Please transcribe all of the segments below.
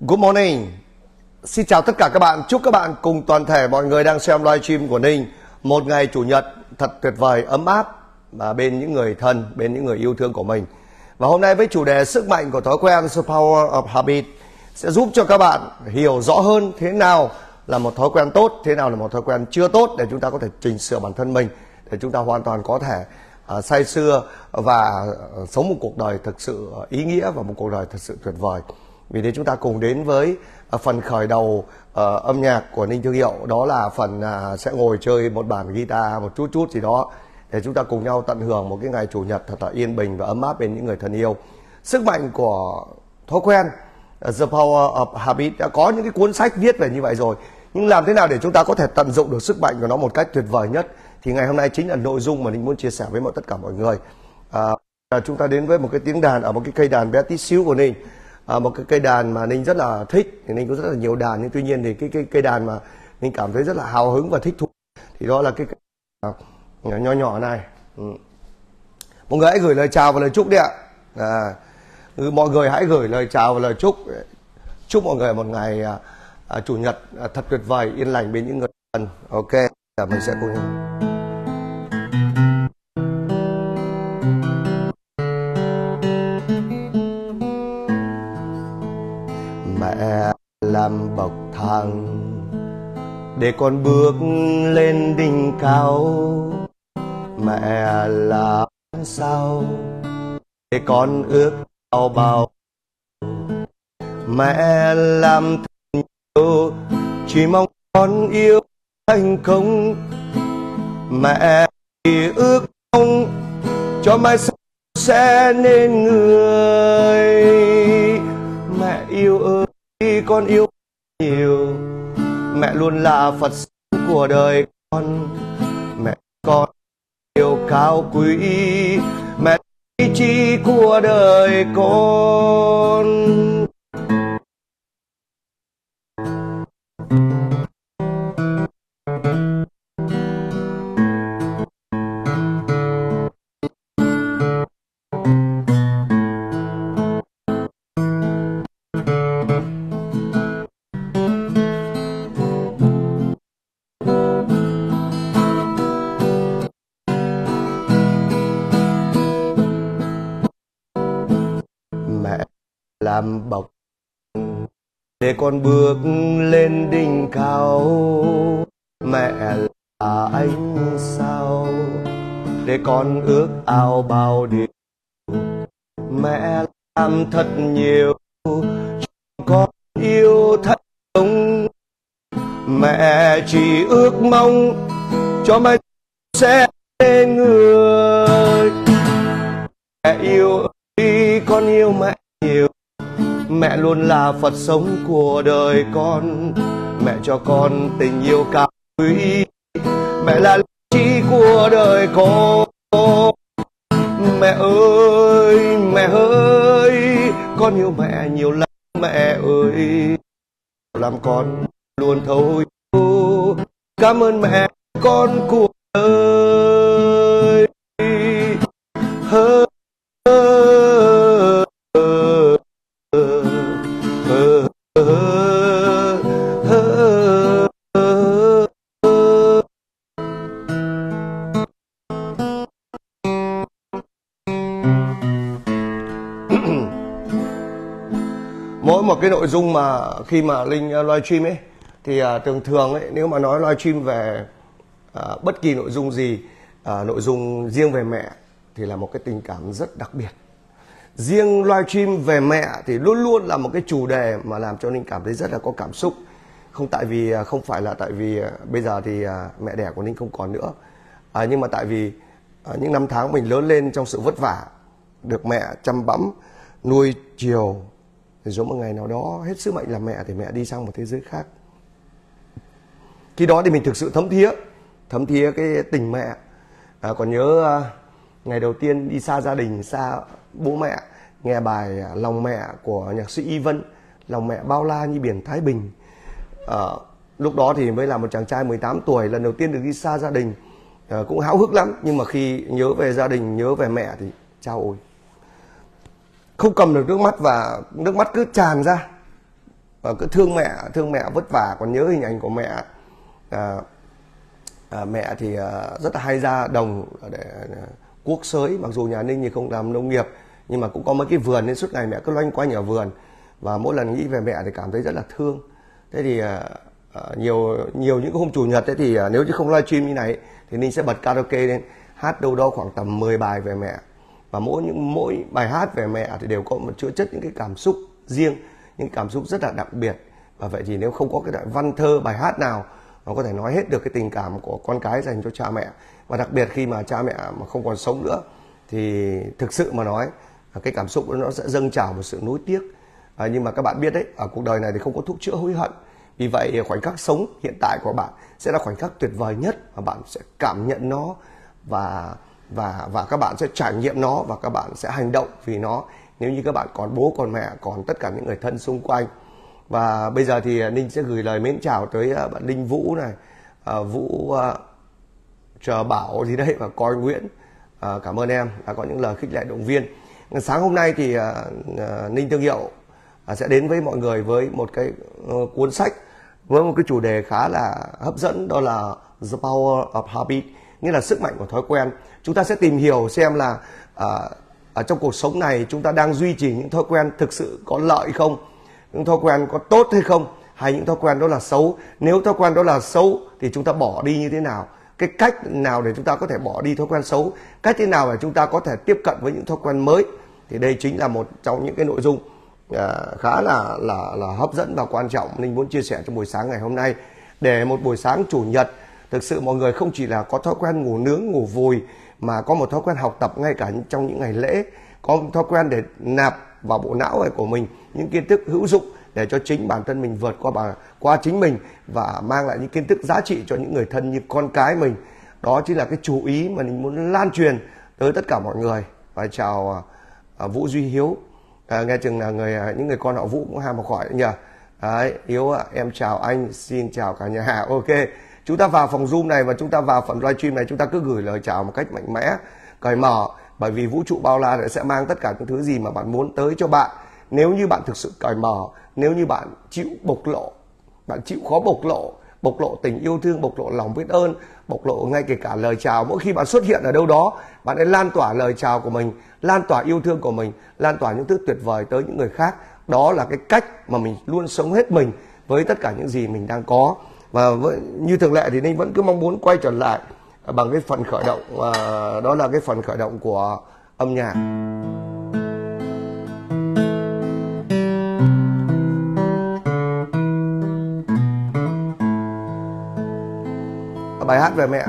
Good morning. Xin chào tất cả các bạn. Chúc các bạn cùng toàn thể mọi người đang xem livestream của Ninh một ngày chủ nhật thật tuyệt vời, ấm áp và bên những người thân, bên những người yêu thương của mình. Và hôm nay với chủ đề sức mạnh của thói quen, The Power of Habit sẽ giúp cho các bạn hiểu rõ hơn thế nào là một thói quen tốt, thế nào là một thói quen chưa tốt để chúng ta có thể chỉnh sửa bản thân mình để chúng ta hoàn toàn có thể uh, say sưa và uh, sống một cuộc đời thực sự ý nghĩa và một cuộc đời thật sự tuyệt vời vì thế chúng ta cùng đến với à, phần khởi đầu uh, âm nhạc của Ninh Thương Hiệu. Đó là phần uh, sẽ ngồi chơi một bản guitar một chút chút gì đó để chúng ta cùng nhau tận hưởng một cái ngày chủ nhật thật là yên bình và ấm áp bên những người thân yêu. Sức mạnh của thói quen The Power of Habit đã có những cái cuốn sách viết về như vậy rồi. Nhưng làm thế nào để chúng ta có thể tận dụng được sức mạnh của nó một cách tuyệt vời nhất? Thì ngày hôm nay chính là nội dung mà Ninh muốn chia sẻ với mọi tất cả mọi người. À, chúng ta đến với một cái tiếng đàn ở một cái cây đàn bé tí xíu của Ninh à, một cái cây đàn mà Ninh rất là thích thì Ninh có rất là nhiều đàn nhưng tuy nhiên thì cái cái cây đàn mà Ninh cảm thấy rất là hào hứng và thích thú thì đó là cái, cái à, nhỏ nhỏ này. Ừ. mọi người hãy gửi lời chào và lời chúc đi ạ. À, ừ, mọi người hãy gửi lời chào và lời chúc. Chúc mọi người một ngày à, à, chủ nhật à, thật tuyệt vời yên lành bên những người thân. Ok là mình sẽ cùng nhau. Làm bậc thang để con bước lên đỉnh cao. Mẹ là sao để con ước ao bao? Mẹ làm thật nhiều chỉ mong con yêu thành công mẹ thì ước mong cho mai sau sẽ nên người. Mẹ yêu ơi con yêu nhiều, mẹ luôn là phật của đời con. Mẹ con yêu cao quý, mẹ ý chí của đời con. Làm bọc. Để con bước lên đỉnh cao mẹ là ánh sao? Để con ước ao bao điều mẹ làm thật nhiều. Con yêu thật đúng, mẹ chỉ ước mong cho mai sẽ người. Mẹ yêu ơi con yêu mẹ nhiều mẹ luôn là phật sống của đời con. Mẹ cho con tình yêu cao quý. Mẹ là lý trí của đời con. Mẹ ơi mẹ ơi, con yêu mẹ nhiều lắm, mẹ ơi. Làm con luôn thấu hiểu. Cảm ơn mẹ, con của nội dung mà khi mà linh ờ, live stream ấy thì uh, thường thường ấy nếu mà nói live stream về uh, bất kỳ nội dung gì uh, nội dung riêng về mẹ thì là một cái tình cảm rất đặc biệt. Riêng live stream về mẹ thì luôn luôn là một cái chủ đề mà làm cho linh cảm thấy rất là có cảm xúc. Không tại vì không phải là tại vì bây giờ thì mẹ đẻ của linh không còn nữa à, nhưng mà tại vì à, những năm tháng mình lớn lên trong sự vất vả được mẹ chăm bẵm nuôi chiều rồi rồi một ngày nào đó hết sứ mệnh làm mẹ thì mẹ đi sang một thế giới khác. Khi đó thì mình thực sự thấm thía thấm thía cái tình mẹ. À, còn nhớ à, ngày đầu tiên đi xa gia đình xa bố mẹ nghe bài à, lòng mẹ của nhạc sĩ y vân lòng mẹ bao la như biển thái bình. À, lúc đó thì mới là một chàng trai 18 tuổi lần đầu tiên được đi xa gia đình. À, cũng háo hức lắm nhưng mà khi nhớ về gia đình nhớ về mẹ thì chao ôi không cầm được nước mắt và nước mắt cứ tràn ra. Và cứ thương mẹ thương mẹ vất vả còn nhớ hình ảnh của mẹ. À, à, mẹ thì à, rất là hay ra đồng để à, cuốc sới mặc dù nhà ninh thì không làm nông nghiệp nhưng mà cũng có mấy cái vườn nên suốt ngày mẹ cứ loanh quanh ở vườn. Và mỗi lần nghĩ về mẹ thì cảm thấy rất là thương. Thế thì à, à, nhiều nhiều những hôm chủ nhật ấy thì à, nếu như không livestream như này thì ninh sẽ bật karaoke lên hát đâu đó khoảng tầm 10 bài về mẹ và mỗi những mỗi bài hát về mẹ thì đều có một chứa chất những cái cảm xúc riêng những cảm xúc rất là đặc biệt. Và vậy thì nếu không có cái đoạn văn thơ bài hát nào nó có thể nói hết được cái tình cảm của con cái dành cho cha mẹ và đặc biệt khi mà cha mẹ mà không còn sống nữa thì thực sự mà nói cái cảm xúc nó sẽ dâng trào một sự nối tiếc. À, nhưng mà các bạn biết đấy ở cuộc đời này thì không có thuốc chữa hối hận. Vì vậy khoảnh khắc sống hiện tại của bạn sẽ là khoảnh khắc tuyệt vời nhất và bạn sẽ cảm nhận nó và và và các bạn sẽ trải nghiệm nó và các bạn sẽ hành động vì nó. Nếu như các bạn còn bố còn mẹ còn tất cả những người thân xung quanh. Và bây giờ thì à, ninh sẽ gửi lời mến chào tới à, bạn linh vũ này. À, vũ à, chờ bảo gì đấy và coi nguyễn. Cảm ơn em đã có những lời khích lệ động viên. Sáng hôm nay thì ninh thương hiệu sẽ đến với mọi người với một cái uh, cuốn sách với một cái chủ đề khá là hấp dẫn đó là the power of habit nghĩa là sức mạnh của thói quen chúng ta sẽ tìm hiểu xem là à, ở trong cuộc sống này chúng ta đang duy trì những thói quen thực sự có lợi không? Những thói quen có tốt hay không? Hay những thói quen đó là xấu? Nếu thói quen đó là xấu thì chúng ta bỏ đi như thế nào? Cái cách nào để chúng ta có thể bỏ đi thói quen xấu? Cách thế nào để chúng ta có thể tiếp cận với những thói quen mới? Thì đây chính là một trong những cái nội dung à, khá là là là hấp dẫn và quan trọng linh muốn chia sẻ trong buổi sáng ngày hôm nay. Để một buổi sáng chủ nhật thực sự mọi người không chỉ là có thói quen ngủ nướng ngủ vùi mà có một thói quen học tập ngay cả trong những ngày lễ có một thói quen để nạp vào bộ não của mình những kiến thức hữu dụng để cho chính bản thân mình vượt qua bà, qua chính mình và mang lại những kiến thức giá trị cho những người thân như con cái mình. Đó chính là cái chủ ý mà mình muốn lan truyền tới tất cả mọi người. Và chào à, à, Vũ Duy Hiếu. À, nghe chừng là người à, những người con họ Vũ cũng ham học hỏi nhỉ? Đấy, Hiếu ạ, em chào anh, xin chào cả nhà. Ok, chúng ta vào phòng Zoom này và chúng ta vào phần livestream này chúng ta cứ gửi lời chào một cách mạnh mẽ, cởi mở. Bởi vì vũ trụ bao la sẽ mang tất cả những thứ gì mà bạn muốn tới cho bạn. Nếu như bạn thực sự cởi mở nếu như bạn chịu bộc lộ bạn chịu khó bộc lộ bộc lộ tình yêu thương bộc lộ lòng biết ơn bộc lộ ngay kể cả lời chào mỗi khi bạn xuất hiện ở đâu đó bạn hãy lan tỏa lời chào của mình lan tỏa yêu thương của mình lan tỏa những thứ tuyệt vời tới những người khác. Đó là cái cách mà mình luôn sống hết mình với tất cả những gì mình đang có và với, như thường lệ thì ninh vẫn cứ mong muốn quay trở lại bằng cái phần khởi động và đó là cái phần khởi động của âm nhạc. Bài hát về mẹ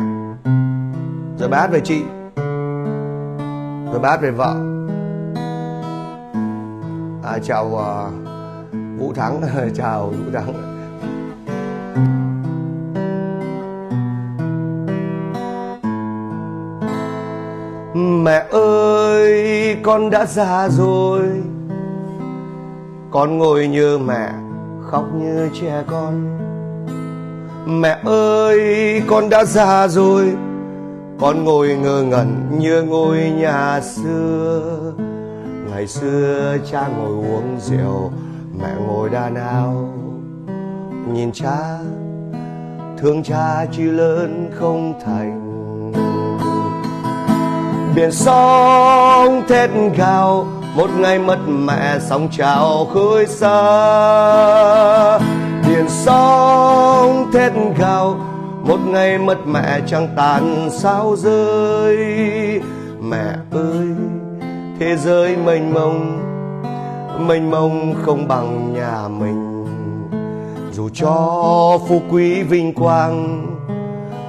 rồi bài hát về chị rồi bài hát về vợ. À, chào uh, vũ thắng chào vũ thắng. Mẹ ơi, con đã già rồi. Con ngồi như mẹ khóc như trẻ con. Mẹ ơi, con đã già rồi. Con ngồi ngơ ngẩn như ngôi nhà xưa. Ngày xưa cha ngồi uống rượu, mẹ ngồi đàn ao nhìn cha, thương cha chỉ lớn không thành biển sóng thét gào, một ngày mất mẹ, sóng trào khơi xa. Biển sóng thét gào, một ngày mất mẹ chẳng tàn sao rơi. Mẹ ơi, thế giới mênh mông mênh mông không bằng nhà mình. Dù cho phú quý vinh quang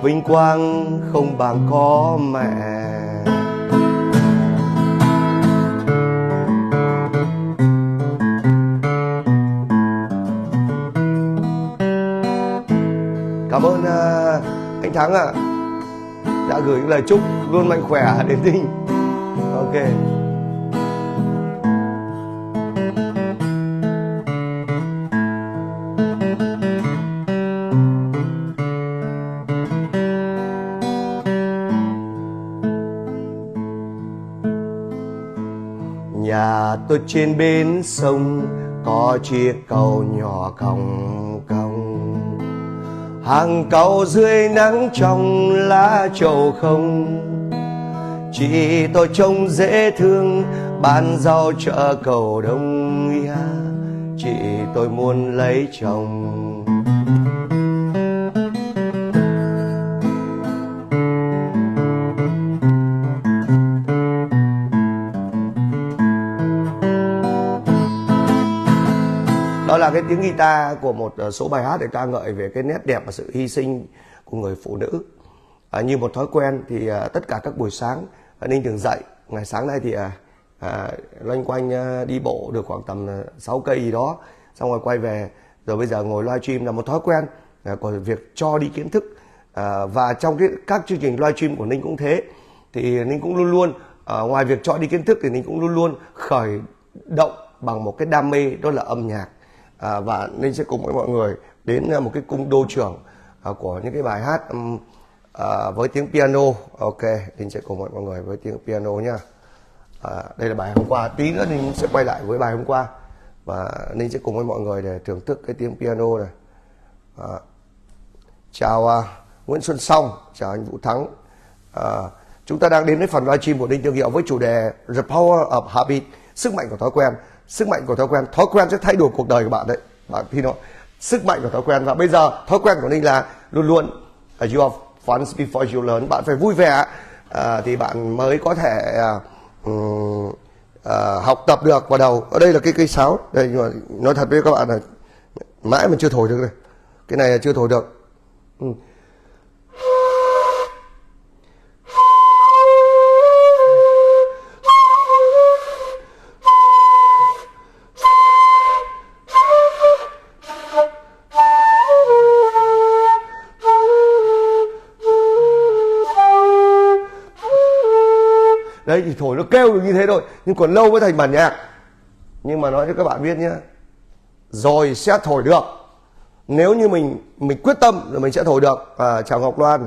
vinh quang không bằng có mẹ. Thắng ạ. À, đã gửi những lời chúc luôn mạnh khỏe đến tinh ok. Nhà tôi trên bến sông có chiếc cầu nhỏ cong cong hàng cầu dưới nắng trong lá trầu không? Chị tôi trông dễ thương bán rau chợ cầu đông. Ya chị tôi muốn lấy chồng. Cái tiếng guitar của một ờ, số bài hát để ca ngợi về cái nét đẹp và sự hy sinh của người phụ nữ. À, như một thói quen thì à, tất cả các buổi sáng à, ninh thường dậy ngày sáng nay thì à, à, loanh quanh à, đi bộ được khoảng tầm 6 cây gì đó xong rồi quay về. Rồi bây giờ ngồi live stream là một thói quen à, của việc cho đi kiến thức. À, và trong cái các chương trình live stream của ninh cũng thế. Thì ninh cũng luôn luôn à, ngoài việc cho đi kiến thức thì ninh cũng luôn luôn khởi động bằng một cái đam mê đó là âm nhạc à, và ninh sẽ cùng với mọi người đến à, một cái cung đô trưởng à, của những cái bài hát um, à, với tiếng piano. Ok ninh sẽ cùng với mọi người với tiếng piano nhá. À, đây là bài hôm qua. Tí nữa ninh sẽ quay lại với bài hôm qua. Và ninh sẽ cùng với mọi người để thưởng thức cái tiếng piano này. À, chào à, nguyễn xuân song chào anh vũ thắng. À, chúng ta đang đến với phần livestream của ninh thương hiệu với chủ đề the power of habit sức mạnh của thói quen sức mạnh của thói quen. Thói quen sẽ thay đổi cuộc đời của bạn đấy. Bạn Pino sức mạnh của thói quen. Và bây giờ thói quen của ninh là luôn luôn uh, you are fun before you learn. Bạn phải vui vẻ uh, thì bạn mới có thể uh, um, uh, học tập được vào đầu. Ở đây là cái cây sáo. Đây nhưng mà nói thật với các bạn là mãi mình chưa thổi được đây. Cái này là chưa thổi được. Ừ. đấy thì thổi nó kêu được như thế thôi nhưng còn lâu mới thành bản nhạc. Nhưng mà nói cho các bạn biết nhé rồi sẽ thổi được. Nếu như mình mình quyết tâm rồi mình sẽ thổi được. À, chào ngọc loan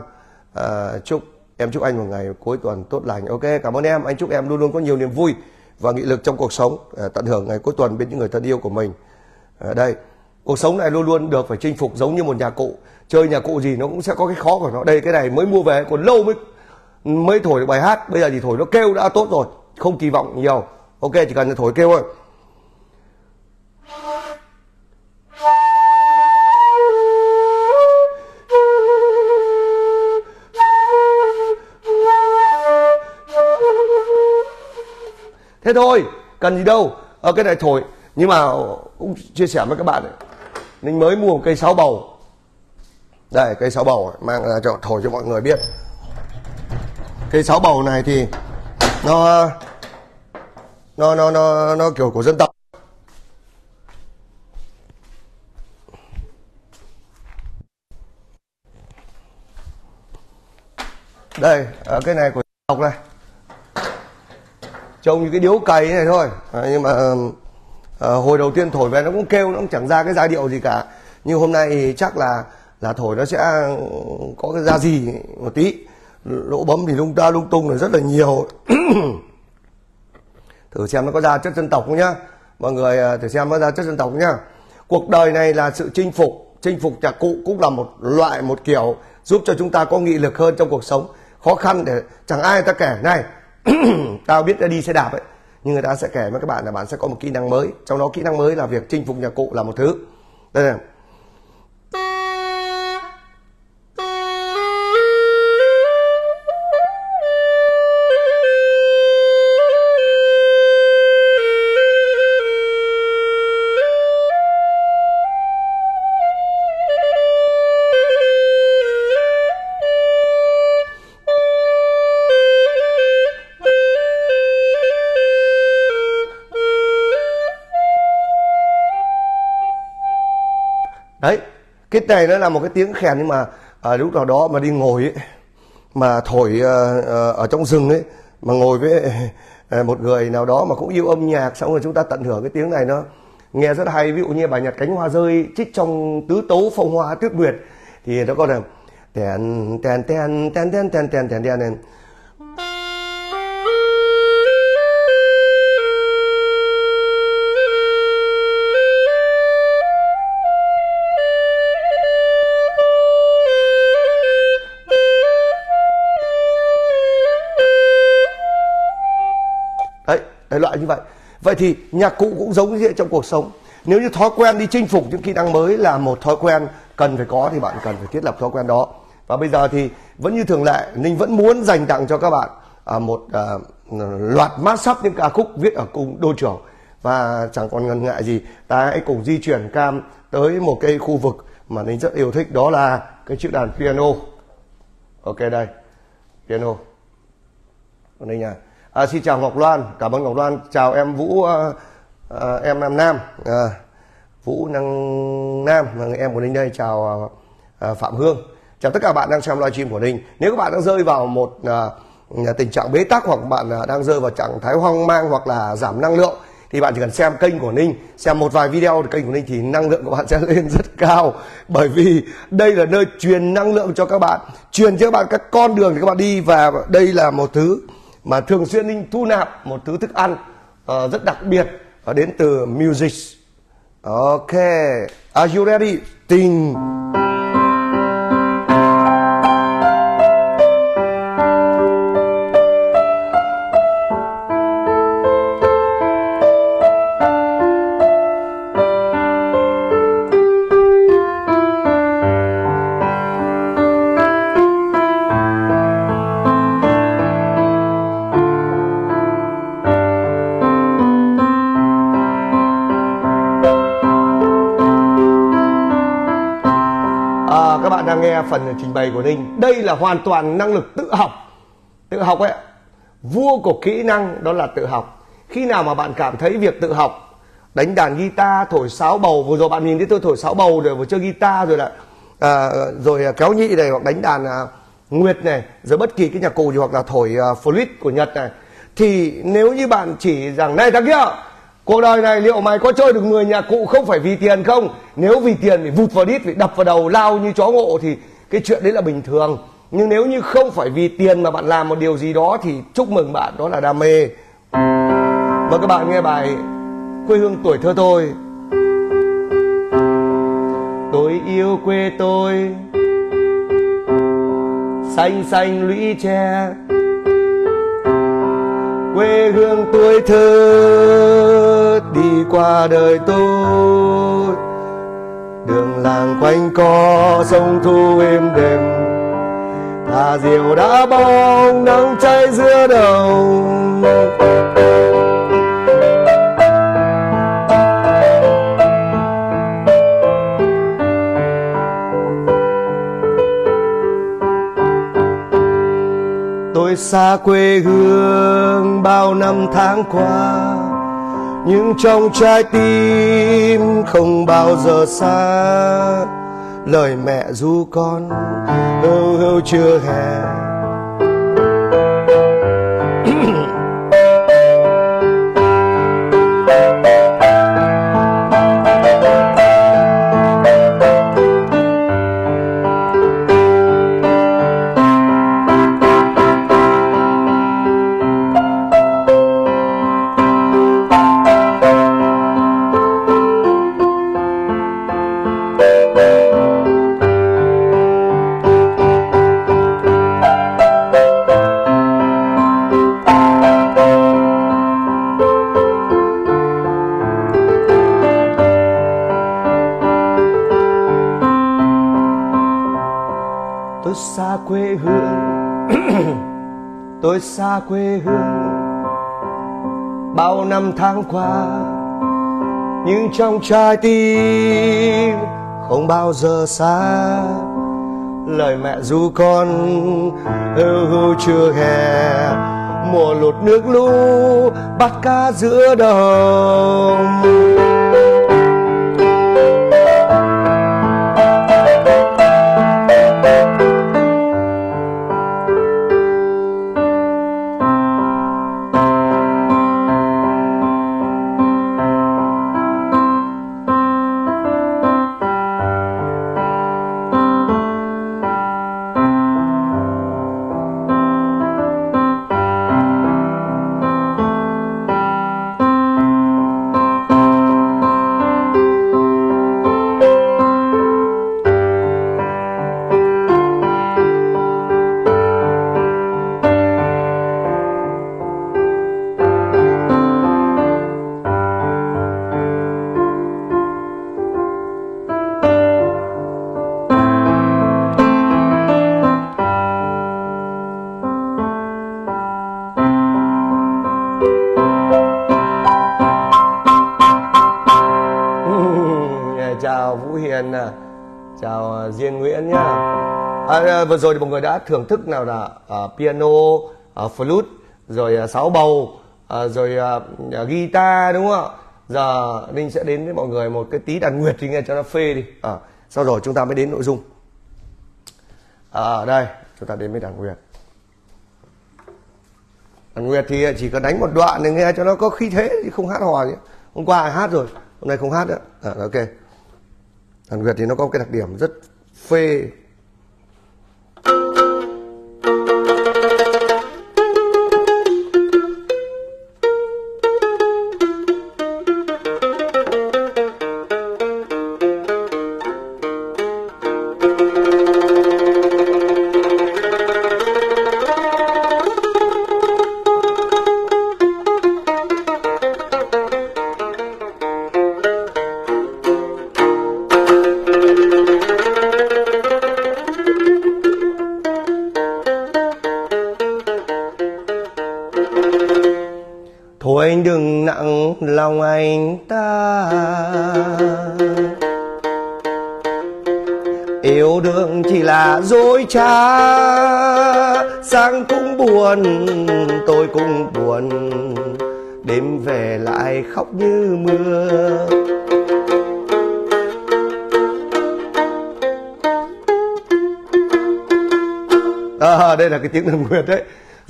à, chúc em chúc anh một ngày cuối tuần tốt lành. Ok cảm ơn em. Anh chúc em luôn luôn có nhiều niềm vui và nghị lực trong cuộc sống. À, tận hưởng ngày cuối tuần bên những người thân yêu của mình. À, đây cuộc sống này luôn luôn được phải chinh phục giống như một nhà cụ. Chơi nhà cụ gì nó cũng sẽ có cái khó của nó. Đây cái này mới mua về còn lâu mới mới thổi được bài hát, bây giờ chỉ thổi nó kêu đã tốt rồi, không kỳ vọng nhiều. Ok, chỉ cần thổi kêu thôi. Thế thôi, cần gì đâu. Ở cái này thổi, nhưng mà cũng chia sẻ với các bạn ấy. mình mới mua một cây sáo bầu. Đây, cây sáo bầu, mang ra cho, thổi cho mọi người biết cây sáu bầu này thì nó nó nó nó nó kiểu của dân tộc. Đây ở cái này của dân tộc này. Trông như cái điếu cày này thôi. À, nhưng mà à, hồi đầu tiên thổi về nó cũng kêu nó cũng chẳng ra cái giai điệu gì cả. Nhưng hôm nay thì chắc là là thổi nó sẽ có cái ra gì một tí lỗ bấm thì lung ta lung tung là rất là nhiều. Thử xem nó có ra chất dân tộc không nhá. Mọi người à, thử xem nó ra chất dân tộc nhá. Cuộc đời này là sự chinh phục. Chinh phục nhà cụ cũng là một loại, một kiểu giúp cho chúng ta có nghị lực hơn trong cuộc sống. Khó khăn để chẳng ai người ta kể. Này, tao biết đi xe đạp ấy, nhưng người ta sẽ kể với các bạn là bạn sẽ có một kỹ năng mới. Trong đó kỹ năng mới là việc chinh phục nhà cụ là một thứ. Đây này. Đấy cái này nó là một cái tiếng khen nhưng mà à, lúc nào đó mà đi ngồi ấy, mà thổi à, à, ở trong rừng ấy mà ngồi với à, một người nào đó mà cũng yêu âm nhạc xong rồi chúng ta tận hưởng cái tiếng này nó nghe rất hay ví dụ như bài nhạc cánh hoa rơi trích trong tứ tấu phong hoa tuyết nguyệt thì nó có là tèn tèn tèn tèn tèn tèn tèn tèn tèn Đấy, loại như vậy. Vậy thì nhạc cụ cũng giống như vậy trong cuộc sống. Nếu như thói quen đi chinh phục những kỹ năng mới là một thói quen cần phải có thì bạn cần phải thiết lập thói quen đó. Và bây giờ thì vẫn như thường lệ ninh vẫn muốn dành tặng cho các bạn à, một à, loạt mát sắp những ca khúc viết ở cùng đô trưởng và chẳng còn ngần ngại gì ta hãy cùng di chuyển cam tới một cái khu vực mà ninh rất yêu thích đó là cái chiếc đàn piano. Ok đây. Piano. Còn đây nha à, xin chào ngọc loan. Cảm ơn ngọc loan. Chào em vũ uh, uh, em nam nam. Uh, vũ năng nam. Người em của ninh đây. Chào uh, phạm hương. Chào tất cả bạn đang xem livestream của ninh. Nếu các bạn đang rơi vào một uh, tình trạng bế tắc hoặc bạn uh, đang rơi vào trạng thái hoang mang hoặc là giảm năng lượng thì bạn chỉ cần xem kênh của Ninh. Xem một vài video của kênh của Ninh thì năng lượng của bạn sẽ lên rất cao. Bởi vì đây là nơi truyền năng lượng cho các bạn. Truyền cho các bạn các con đường để các bạn đi và đây là một thứ mà thường xuyên Ninh thu nạp một thứ thức ăn uh, rất đặc biệt và đến từ music ok are you ready? Tình phần trình bày của Ninh. Đây là hoàn toàn năng lực tự học. Tự học ấy vua của kỹ năng đó là tự học. Khi nào mà bạn cảm thấy việc tự học đánh đàn guitar thổi sáo bầu vừa rồi bạn nhìn thấy tôi thổi sáo bầu rồi vừa chơi guitar rồi là à, ờ, rồi ờ, kéo nhị này hoặc đánh đàn à, nguyệt này rồi bất kỳ cái nhạc cụ gì hoặc là thổi à, flute của nhật này thì nếu như bạn chỉ rằng này thằng kia cuộc đời này liệu mày có chơi được người nhạc cụ không? Phải vì tiền không? Nếu vì tiền thì vụt vào đít phải đập vào đầu lao như chó ngộ thì cái chuyện đấy là bình thường. Nhưng nếu như không phải vì tiền mà bạn làm một điều gì đó thì chúc mừng bạn, đó là đam mê. Mời các bạn nghe bài quê hương tuổi thơ tôi. Tôi yêu quê tôi, xanh xanh lũy tre. Quê hương tuổi thơ đi qua đời tôi quanh co sông thu êm đềm. Thả diều đã bóng nắng cháy giữa đồng. Tôi xa quê hương bao năm tháng qua nhưng trong trái tim không bao giờ xa lời mẹ ru con, hưu hưu chưa quê hương. Tôi xa quê hương. Bao năm tháng qua, nhưng trong trái tim không bao giờ xa. Lời mẹ ru con hưu hưu chưa hè, mùa lụt nước lũ bắt cá giữa đồng. Đã thưởng thức nào là uh, piano uh, flute rồi à, uh, sáo bầu uh, rồi uh, guitar đúng không ạ? Giờ Ninh sẽ đến với mọi người một cái tí đàn nguyệt thì nghe cho nó phê đi. À, sau rồi chúng ta mới đến nội dung. À, đây chúng ta đến với đàn nguyệt. Đàn nguyệt thì chỉ cần đánh một đoạn để nghe cho nó có khí thế chứ không hát hò gì. Hôm qua hát rồi hôm nay không hát nữa à, ok. Đàn nguyệt thì nó có cái đặc điểm rất phê.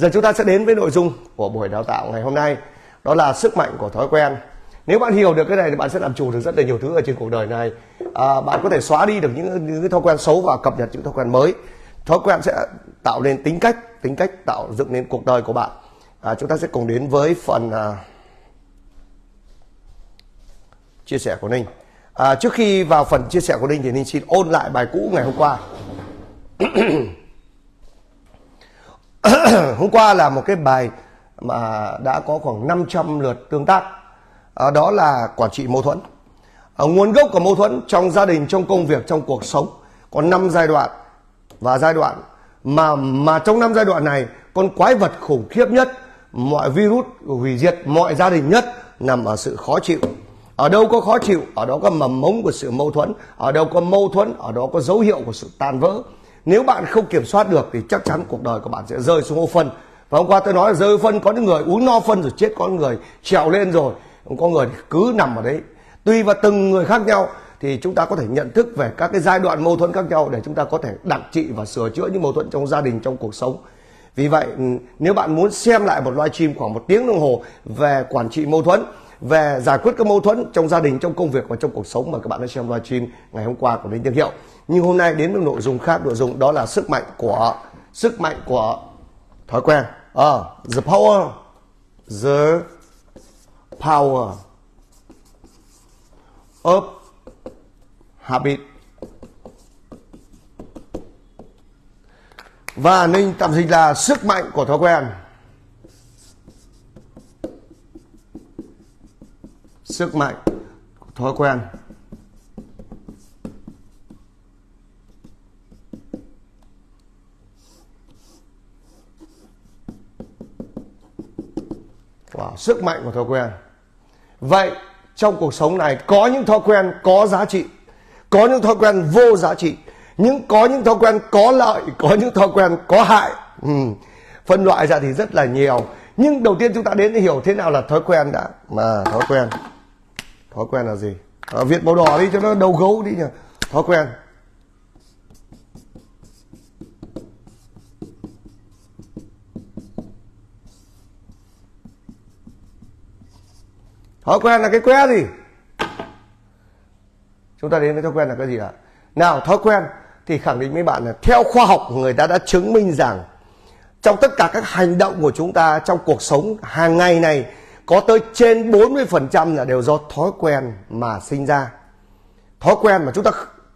Giờ chúng ta sẽ đến với nội dung của buổi đào tạo ngày hôm nay. Đó là sức mạnh của thói quen. Nếu bạn hiểu được cái này thì bạn sẽ làm chủ được rất là nhiều thứ ở trên cuộc đời này. À, bạn có thể xóa đi được những, những cái thói quen xấu và cập nhật những thói quen mới. Thói quen sẽ tạo nên tính cách tính cách tạo dựng nên cuộc đời của bạn. À, chúng ta sẽ cùng đến với phần à, chia sẻ của ninh. À, trước khi vào phần chia sẻ của ninh thì ninh xin ôn lại bài cũ ngày hôm qua. hôm qua là một cái bài mà đã có khoảng 500 lượt tương tác. À, đó là quản trị mâu thuẫn. À, nguồn gốc của mâu thuẫn trong gia đình trong công việc trong cuộc sống có 5 giai đoạn. Và giai đoạn mà mà trong năm giai đoạn này con quái vật khủng khiếp nhất mọi virus hủy diệt mọi gia đình nhất nằm ở sự khó chịu. Ở đâu có khó chịu ở đó có mầm mống của sự mâu thuẫn ở đâu có mâu thuẫn ở đó có dấu hiệu của sự tan vỡ nếu bạn không kiểm soát được thì chắc chắn cuộc đời của bạn sẽ rơi xuống ô phân. Và hôm qua tôi nói là rơi phân, có những người uống no phân rồi chết, có người trèo lên rồi, có người cứ nằm ở đấy. Tùy vào từng người khác nhau thì chúng ta có thể nhận thức về các cái giai đoạn mâu thuẫn khác nhau để chúng ta có thể đặc trị và sửa chữa những mâu thuẫn trong gia đình, trong cuộc sống. Vì vậy ừ, nếu bạn muốn xem lại một live stream khoảng một tiếng đồng hồ về quản trị mâu thuẫn về giải quyết các mâu thuẫn trong gia đình trong công việc và trong cuộc sống mà các bạn đã xem livestream ngày hôm qua của Đinh Tiên Hiệu. Nhưng hôm nay đến với nội dung khác nội dung đó là sức mạnh của sức mạnh của thói quen. À, the power the power of habit. Và ninh tạm dịch là sức mạnh của thói quen. Sức mạnh của thói quen. Wow, sức mạnh của thói quen. Vậy trong cuộc sống này có những thói quen có giá trị có những thói quen vô giá trị nhưng có những thói quen có lợi có những thói quen có hại. Ừ. phân loại ra thì rất là nhiều. Nhưng đầu tiên chúng ta đến để hiểu thế nào là thói quen đã. Mà thói quen thói quen là gì? À, việt màu đỏ đi cho nó đầu gấu đi nhỉ. Thói quen. Thói quen là cái que gì? Chúng ta đến với thói quen là cái gì ạ? Nào thói quen thì khẳng định với bạn là theo khoa học người ta đã chứng minh rằng trong tất cả các hành động của chúng ta trong cuộc sống hàng ngày này có tới trên 40% là đều do thói quen mà sinh ra. Thói quen mà chúng ta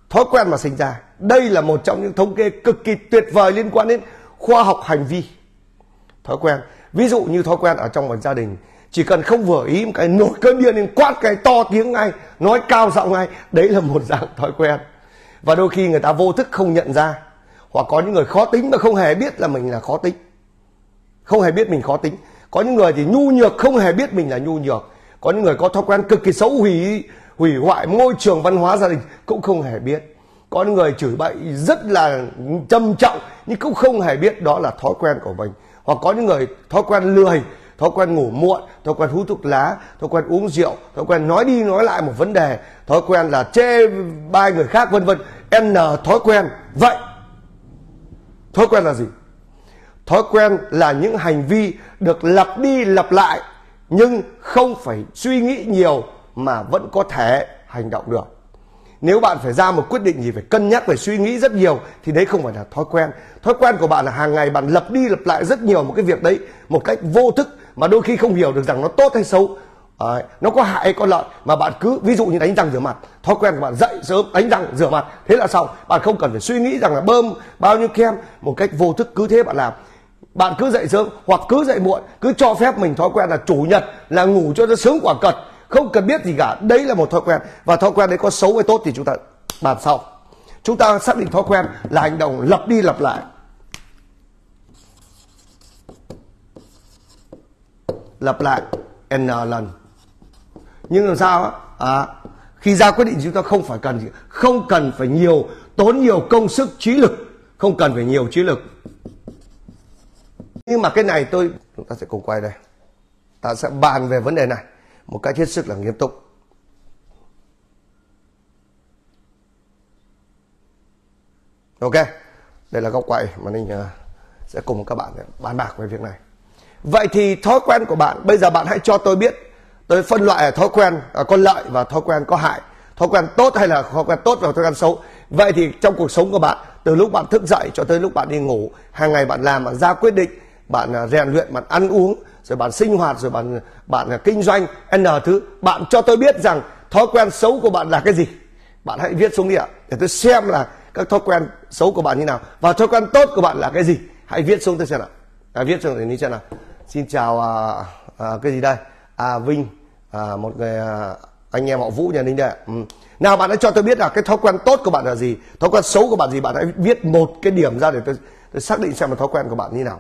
thói quen mà sinh ra. Đây là một trong những thống kê cực kỳ tuyệt vời liên quan đến khoa học hành vi. Thói quen. Ví dụ như thói quen ở trong một gia đình, chỉ cần không vừa ý một cái nổi cơn điên lên quát cái to tiếng ngay, nói cao giọng ngay đấy là một dạng thói quen và đôi khi người ta vô thức không nhận ra, hoặc có những người khó tính mà không hề biết là mình là khó tính không hề biết mình khó tính có những người thì nhu nhược, không hề biết mình là nhu nhược. Có những người có thói quen cực kỳ xấu, hủy hủy hoại môi trường văn hóa gia đình cũng không hề biết. Có những người chửi bậy rất là trầm trọng, nhưng cũng không hề biết đó là thói quen của mình. Hoặc có những người thói quen lười, thói quen ngủ muộn, thói quen hút thuốc lá, thói quen uống rượu, thói quen nói đi nói lại một vấn đề, thói quen là chê bai người khác, vân vân. N thói quen. Vậy, thói quen là gì? Thói quen là những hành vi được lặp đi lặp lại nhưng không phải suy nghĩ nhiều mà vẫn có thể hành động được. Nếu bạn phải ra một quyết định gì phải cân nhắc phải suy nghĩ rất nhiều thì đấy không phải là thói quen. Thói quen của bạn là hàng ngày bạn lặp đi lặp lại rất nhiều một cái việc đấy một cách vô thức mà đôi khi không hiểu được rằng nó tốt hay xấu. Đấy, nó có hại hay có lợi mà bạn cứ ví dụ như đánh răng rửa mặt thói quen của bạn dậy sớm đánh răng rửa mặt thế là xong. Bạn không cần phải suy nghĩ rằng là bơm bao nhiêu kem một cách vô thức cứ thế bạn làm bạn cứ dậy sớm hoặc cứ dậy muộn cứ cho phép mình thói quen là chủ nhật là ngủ cho nó sướng quả cật. Không cần biết gì cả đấy là một thói quen. Và thói quen đấy có xấu hay tốt thì chúng ta bàn sau. Chúng ta xác định thói quen là hành động lặp đi lặp lại. Lặp lại n lần. Nhưng làm sao à, khi ra quyết định chúng ta không phải cần gì không cần phải nhiều tốn nhiều công sức trí lực. Không cần phải nhiều trí lực nhưng mà cái này tôi, chúng ta sẽ cùng quay đây. Ta sẽ bàn về vấn đề này một cách hết sức là nghiêm túc. Ok, đây là góc quay mà ninh à, sẽ cùng các bạn bàn bạc về việc này. Vậy thì thói quen của bạn, bây giờ bạn hãy cho tôi biết, tôi phân loại thói quen à, có lợi và thói quen có hại. Thói quen tốt hay là thói quen tốt và thói quen xấu? Vậy thì trong cuộc sống của bạn, từ lúc bạn thức dậy cho tới lúc bạn đi ngủ, hàng ngày bạn làm, bạn ra quyết định bạn à, rèn luyện bạn ăn uống rồi bạn sinh hoạt rồi bạn bạn à, kinh doanh n thứ. Bạn cho tôi biết rằng thói quen xấu của bạn là cái gì? Bạn hãy viết xuống đi ạ để tôi xem là các thói quen xấu của bạn như nào. Và thói quen tốt của bạn là cái gì? Hãy viết xuống tôi xem nào. À, viết xuống để đi xem nào. Xin chào à, à, cái gì đây? À vinh à, một người à, anh em họ vũ nhà ninh đây ừ. nào bạn hãy cho tôi biết là cái thói quen tốt của bạn là gì? Thói quen xấu của bạn gì? Bạn hãy viết một cái điểm ra để tôi, tôi xác định xem là thói quen của bạn như nào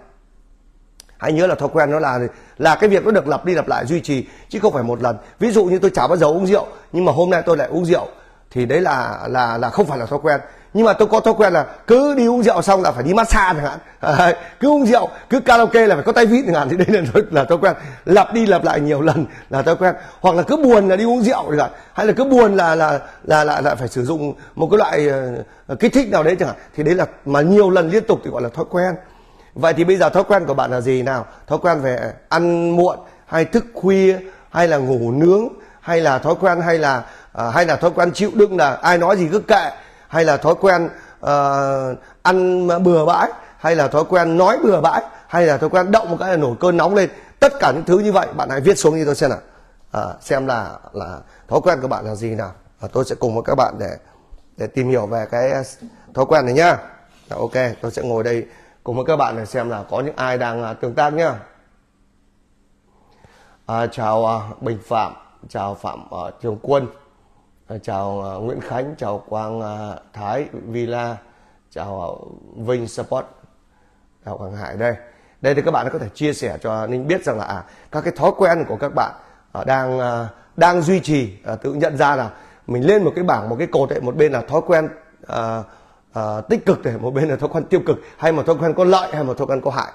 hãy nhớ là thói quen nó là là cái việc nó được lặp đi lặp lại duy trì chứ không phải một lần. Ví dụ như tôi chả bao giờ uống rượu nhưng mà hôm nay tôi lại uống rượu thì đấy là là là không phải là thói quen. Nhưng mà tôi có thói quen là cứ đi uống rượu xong là phải đi massage chẳng hạn. À, cứ uống rượu cứ karaoke là phải có tay vít chẳng hạn thì đây là là thói quen. Lặp đi lặp lại nhiều lần là thói quen. Hoặc là cứ buồn là đi uống rượu chẳng hạn hay là cứ buồn là là là là, là phải sử dụng một cái loại uh, kích thích nào đấy chẳng hạn thì đấy là mà nhiều lần liên tục thì gọi là thói quen vậy thì bây giờ thói quen của bạn là gì nào? Thói quen về ăn muộn hay thức khuya hay là ngủ nướng hay là thói quen hay là uh, hay là thói quen chịu đựng là ai nói gì cứ kệ hay là thói quen uh, ăn bừa bãi hay là thói quen nói bừa bãi hay là thói quen động một cái là nổi cơn nóng lên. Tất cả những thứ như vậy bạn hãy viết xuống như tôi xem nào. À, xem là là thói quen của bạn là gì nào. Và tôi sẽ cùng với các bạn để để tìm hiểu về cái thói quen này nhá. Dạ, ok tôi sẽ ngồi đây cùng với các bạn để xem là có những ai đang à, tương tác nhá. À, chào à, bình phạm chào phạm ở trường quân chào Nguyễn Khánh chào Quang Thái Villa chào Vinh Support chào quang Hải đây. Đây thì các bạn có thể chia sẻ cho Ninh biết rằng là à, các cái thói quen của các bạn đang đang duy trì tự nhận ra là mình lên một cái bảng một cái cột ấy một bên là thói quen à, uh, tích cực để một bên là thói quen tiêu cực hay một thói quen có lợi hay một thói quen có hại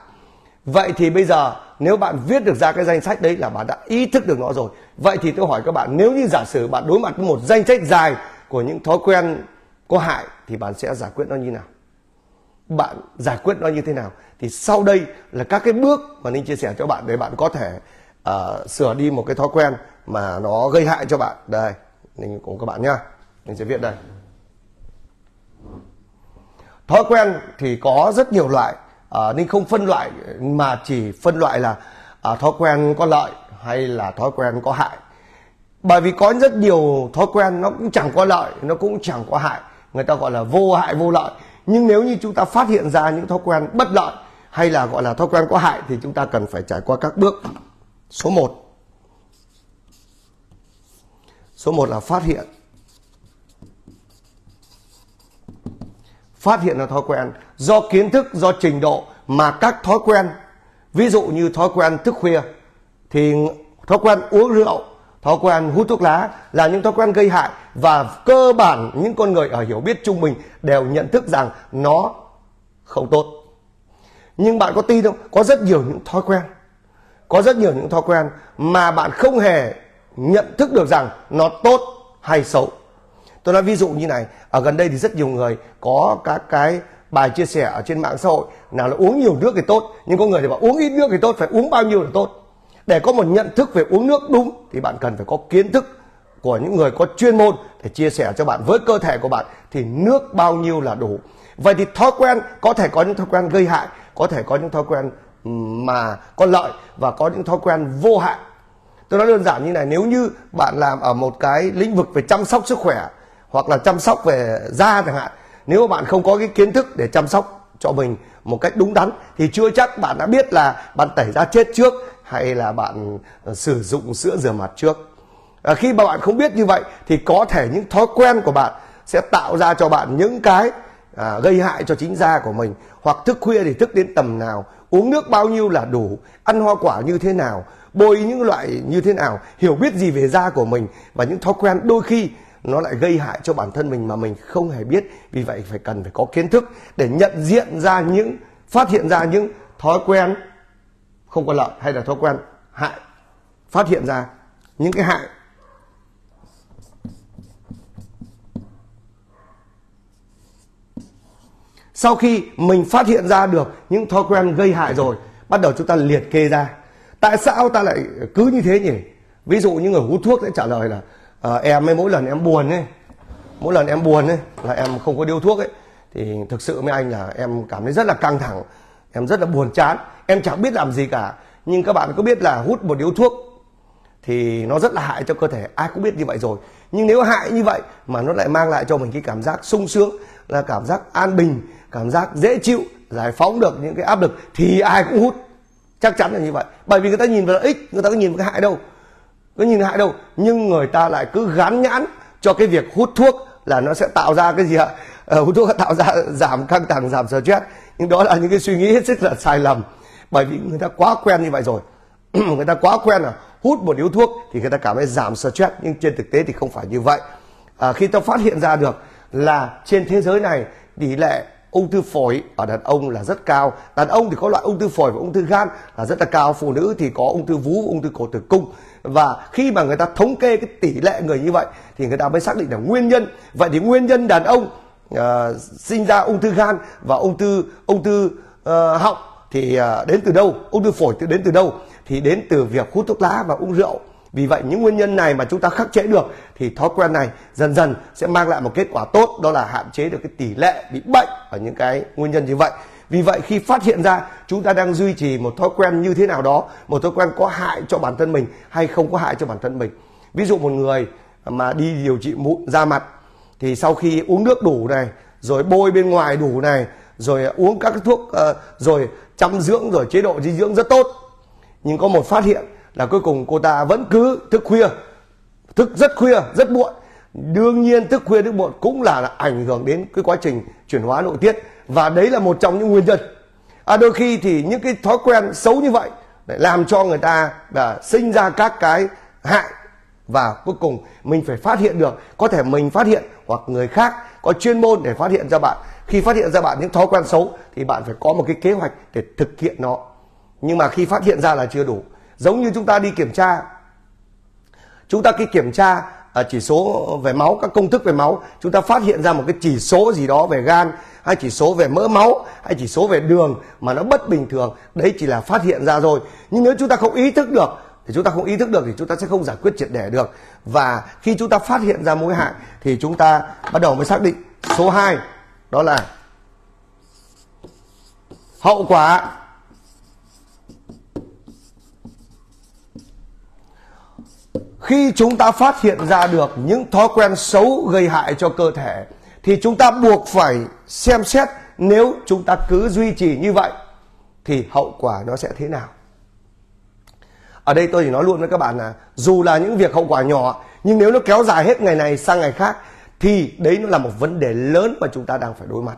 Vậy thì bây giờ nếu bạn viết được ra cái danh sách đấy là bạn đã ý thức được nó rồi. Vậy thì tôi hỏi các bạn nếu như giả sử bạn đối mặt với một danh sách dài của những thói quen có hại thì bạn sẽ giải quyết nó như nào? Bạn giải quyết nó như thế nào? Thì sau đây là các cái bước mà Ninh chia sẻ cho bạn để bạn có thể uh, sửa đi một cái thói quen mà nó gây hại cho bạn. Đây, Ninh cùng các bạn nhá. Mình sẽ viết đây. Thói quen thì có rất nhiều loại à, nên không phân loại mà chỉ phân loại là à, thói quen có lợi hay là thói quen có hại. Bởi vì có rất nhiều thói quen nó cũng chẳng có lợi nó cũng chẳng có hại. Người ta gọi là vô hại vô lợi. Nhưng nếu như chúng ta phát hiện ra những thói quen bất lợi hay là gọi là thói quen có hại thì chúng ta cần phải trải qua các bước. Số 1 số 1 là phát hiện. Phát hiện ra thói quen, do kiến thức, do trình độ mà các thói quen, ví dụ như thói quen thức khuya, thì thói quen uống rượu, thói quen hút thuốc lá là những thói quen gây hại và cơ bản những con người ở hiểu biết trung bình đều nhận thức rằng nó không tốt. Nhưng bạn có tin không? Có rất nhiều những thói quen, có rất nhiều những thói quen mà bạn không hề nhận thức được rằng nó tốt hay xấu tôi nói ví dụ như này, ở gần đây thì rất nhiều người có các cái bài chia sẻ ở trên mạng xã hội, nào là uống nhiều nước thì tốt, nhưng có người thì bảo uống ít nước thì tốt, phải uống bao nhiêu là tốt. Để có một nhận thức về uống nước đúng thì bạn cần phải có kiến thức của những người có chuyên môn để chia sẻ cho bạn với cơ thể của bạn thì nước bao nhiêu là đủ. Vậy thì thói quen, có thể có những thói quen gây hại, có thể có những thói quen mà có lợi và có những thói quen vô hại. Tôi nói đơn giản như này, nếu như bạn làm ở một cái lĩnh vực về chăm sóc sức khỏe hoặc là chăm sóc về da chẳng hạn. Nếu mà bạn không có cái kiến thức để chăm sóc cho mình một cách đúng đắn thì chưa chắc bạn đã biết là bạn tẩy da chết trước hay là bạn ờ, sử dụng sữa rửa mặt trước. À, khi mà bạn không biết như vậy thì có thể những thói quen của bạn sẽ tạo ra cho bạn những cái à, gây hại cho chính da của mình. Hoặc thức khuya thì thức đến tầm nào uống nước bao nhiêu là đủ ăn hoa quả như thế nào bôi những loại như thế nào hiểu biết gì về da của mình. Và những thói quen đôi khi nó lại gây hại cho bản thân mình mà mình không hề biết. Vì vậy phải cần phải có kiến thức để nhận diện ra những, phát hiện ra những thói quen không có lợi hay là thói quen hại. Phát hiện ra những cái hại. Sau khi mình phát hiện ra được những thói quen gây hại rồi, bắt đầu chúng ta liệt kê ra. Tại sao ta lại cứ như thế nhỉ? Ví dụ những người hút thuốc sẽ trả lời là à, em ấy mỗi lần em buồn ấy mỗi lần em buồn ấy là em không có điếu thuốc ấy thì thực sự với anh là em cảm thấy rất là căng thẳng em rất là buồn chán. Em chẳng biết làm gì cả nhưng các bạn có biết là hút một điếu thuốc thì nó rất là hại cho cơ thể ai cũng biết như vậy rồi. Nhưng nếu hại như vậy mà nó lại mang lại cho mình cái cảm giác sung sướng là cảm giác an bình cảm giác dễ chịu giải phóng được những cái áp lực thì ai cũng hút. Chắc chắn là như vậy. Bởi vì người ta nhìn vào lợi ích người ta có nhìn vào cái hại đâu có nhìn hại đâu nhưng người ta lại cứ gán nhãn cho cái việc hút thuốc là nó sẽ tạo ra cái gì ạ? À, hút thuốc tạo ra giảm căng thẳng giảm stress. Nhưng đó là những cái suy nghĩ hết sức là sai lầm. Bởi vì người ta quá quen như vậy rồi. Người ta quá quen là hút một điếu thuốc thì người ta cảm thấy giảm stress nhưng trên thực tế thì không phải như vậy. À, khi ta phát hiện ra được là trên thế giới này tỷ lệ ung thư phổi ở đàn ông là rất cao. Đàn ông thì có loại ung thư phổi và ung thư gan là rất là cao. Phụ nữ thì có ung thư vú ung thư cổ tử cung và khi mà người ta thống kê cái tỷ lệ người như vậy thì người ta mới xác định là nguyên nhân. Vậy thì nguyên nhân đàn ông uh, sinh ra ung thư gan và ung thư ung thư uh, họng thì uh, đến từ đâu? Ung thư phổi thì đến từ đâu? Thì đến từ việc hút thuốc lá và uống rượu. Vì vậy những nguyên nhân này mà chúng ta khắc chế được thì thói quen này dần dần sẽ mang lại một kết quả tốt đó là hạn chế được cái tỷ lệ bị bệnh ở những cái nguyên nhân như vậy vì vậy khi phát hiện ra chúng ta đang duy trì một thói quen như thế nào đó một thói quen có hại cho bản thân mình hay không có hại cho bản thân mình. Ví dụ một người mà đi điều trị mụn da mặt thì sau khi uống nước đủ này rồi bôi bên ngoài đủ này rồi uống các thuốc ờ, rồi chăm dưỡng rồi chế độ dinh dưỡng rất tốt. Nhưng có một phát hiện là cuối cùng cô ta vẫn cứ thức khuya thức rất khuya rất muộn. Đương nhiên thức khuya thức muộn cũng là, là ảnh hưởng đến cái quá trình chuyển hóa nội tiết và đấy là một trong những nguyên nhân. À, đôi khi thì những cái thói quen xấu như vậy để làm cho người ta à, sinh ra các cái hại. Và cuối cùng mình phải phát hiện được có thể mình phát hiện hoặc người khác có chuyên môn để phát hiện ra bạn. Khi phát hiện ra bạn những thói quen xấu thì bạn phải có một cái kế hoạch để thực hiện nó. Nhưng mà khi phát hiện ra là chưa đủ. Giống như chúng ta đi kiểm tra. Chúng ta khi kiểm tra à, chỉ số về máu các công thức về máu. Chúng ta phát hiện ra một cái chỉ số gì đó về gan hay chỉ số về mỡ máu hay chỉ số về đường mà nó bất bình thường. Đấy chỉ là phát hiện ra rồi nhưng nếu chúng ta không ý thức được thì chúng ta không ý thức được thì chúng ta sẽ không giải quyết triệt để được. Và khi chúng ta phát hiện ra mối hại thì chúng ta bắt đầu mới xác định số 2 đó là hậu quả khi chúng ta phát hiện ra được những thói quen xấu gây hại cho cơ thể, thì chúng ta buộc phải xem xét nếu chúng ta cứ duy trì như vậy, thì hậu quả nó sẽ thế nào. Ở đây tôi chỉ nói luôn với các bạn là, dù là những việc hậu quả nhỏ, nhưng nếu nó kéo dài hết ngày này sang ngày khác, thì đấy nó là một vấn đề lớn mà chúng ta đang phải đối mặt.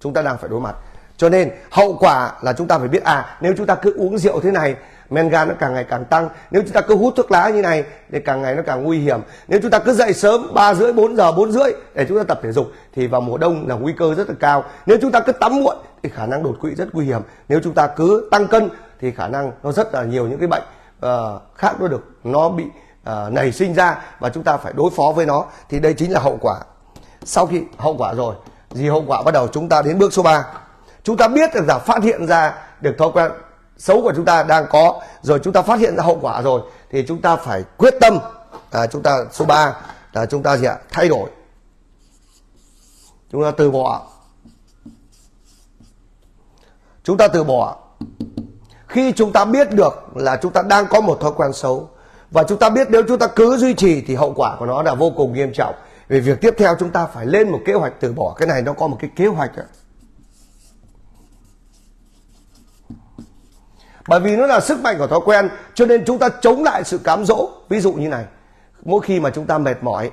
Chúng ta đang phải đối mặt. Cho nên hậu quả là chúng ta phải biết à nếu chúng ta cứ uống rượu thế này men gan nó càng ngày càng tăng. Nếu chúng ta cứ hút thuốc lá như này thì càng ngày nó càng nguy hiểm. Nếu chúng ta cứ dậy sớm ba rưỡi bốn giờ bốn rưỡi để chúng ta tập thể dục thì vào mùa đông là nguy cơ rất là cao. Nếu chúng ta cứ tắm muộn thì khả năng đột quỵ rất nguy hiểm. Nếu chúng ta cứ tăng cân thì khả năng nó rất là nhiều những cái bệnh uh, khác nó được nó bị uh, nảy sinh ra và chúng ta phải đối phó với nó. Thì đây chính là hậu quả. Sau khi hậu quả rồi gì hậu quả bắt đầu chúng ta đến bước số 3 chúng ta biết được là phát hiện ra được thói quen xấu của chúng ta đang có rồi chúng ta phát hiện ra hậu quả rồi thì chúng ta phải quyết tâm à, chúng ta số 3 là chúng ta gì ạ thay đổi chúng ta từ bỏ chúng ta từ bỏ khi chúng ta biết được là chúng ta đang có một thói quen xấu và chúng ta biết nếu chúng ta cứ duy trì thì hậu quả của nó là vô cùng nghiêm trọng vì việc tiếp theo chúng ta phải lên một kế hoạch từ bỏ cái này nó có một cái kế hoạch ấy. Bởi vì nó là sức mạnh của thói quen cho nên chúng ta chống lại sự cám dỗ. Ví dụ như này mỗi khi mà chúng ta mệt mỏi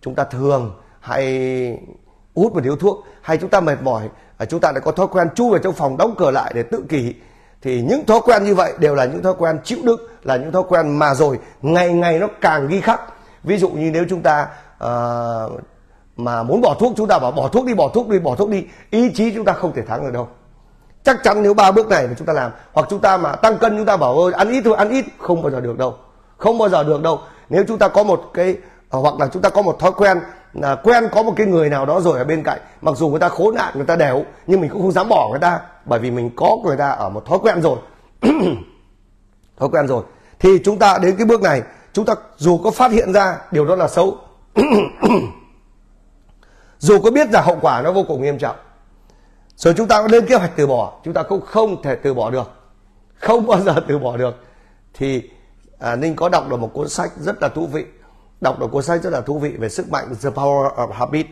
chúng ta thường hay hút một điếu thuốc hay chúng ta mệt mỏi à, chúng ta lại có thói quen chui vào trong phòng đóng cửa lại để tự kỷ. Thì những thói quen như vậy đều là những thói quen chịu đựng là những thói quen mà rồi ngày ngày nó càng ghi khắc. Ví dụ như nếu chúng ta uh, mà muốn bỏ thuốc chúng ta bảo bỏ thuốc đi bỏ thuốc đi bỏ thuốc đi ý chí chúng ta không thể thắng được đâu chắc chắn nếu ba bước này mà chúng ta làm, hoặc chúng ta mà tăng cân chúng ta bảo ơi ăn ít thôi, ăn ít, không bao giờ được đâu. Không bao giờ được đâu. Nếu chúng ta có một cái ờ, hoặc là chúng ta có một thói quen là quen có một cái người nào đó rồi ở bên cạnh, mặc dù người ta khốn nạn, người ta đều nhưng mình cũng không dám bỏ người ta, bởi vì mình có người ta ở một thói quen rồi. Thói quen rồi. Thì chúng ta đến cái bước này, chúng ta dù có phát hiện ra điều đó là xấu, dù có biết là hậu quả nó vô cùng nghiêm trọng rồi chúng ta có lên kế hoạch từ bỏ. Chúng ta cũng không thể từ bỏ được. Không bao giờ từ bỏ được. Thì à, ninh có đọc được một cuốn sách rất là thú vị. Đọc được cuốn sách rất là thú vị về sức mạnh The Power of Habit.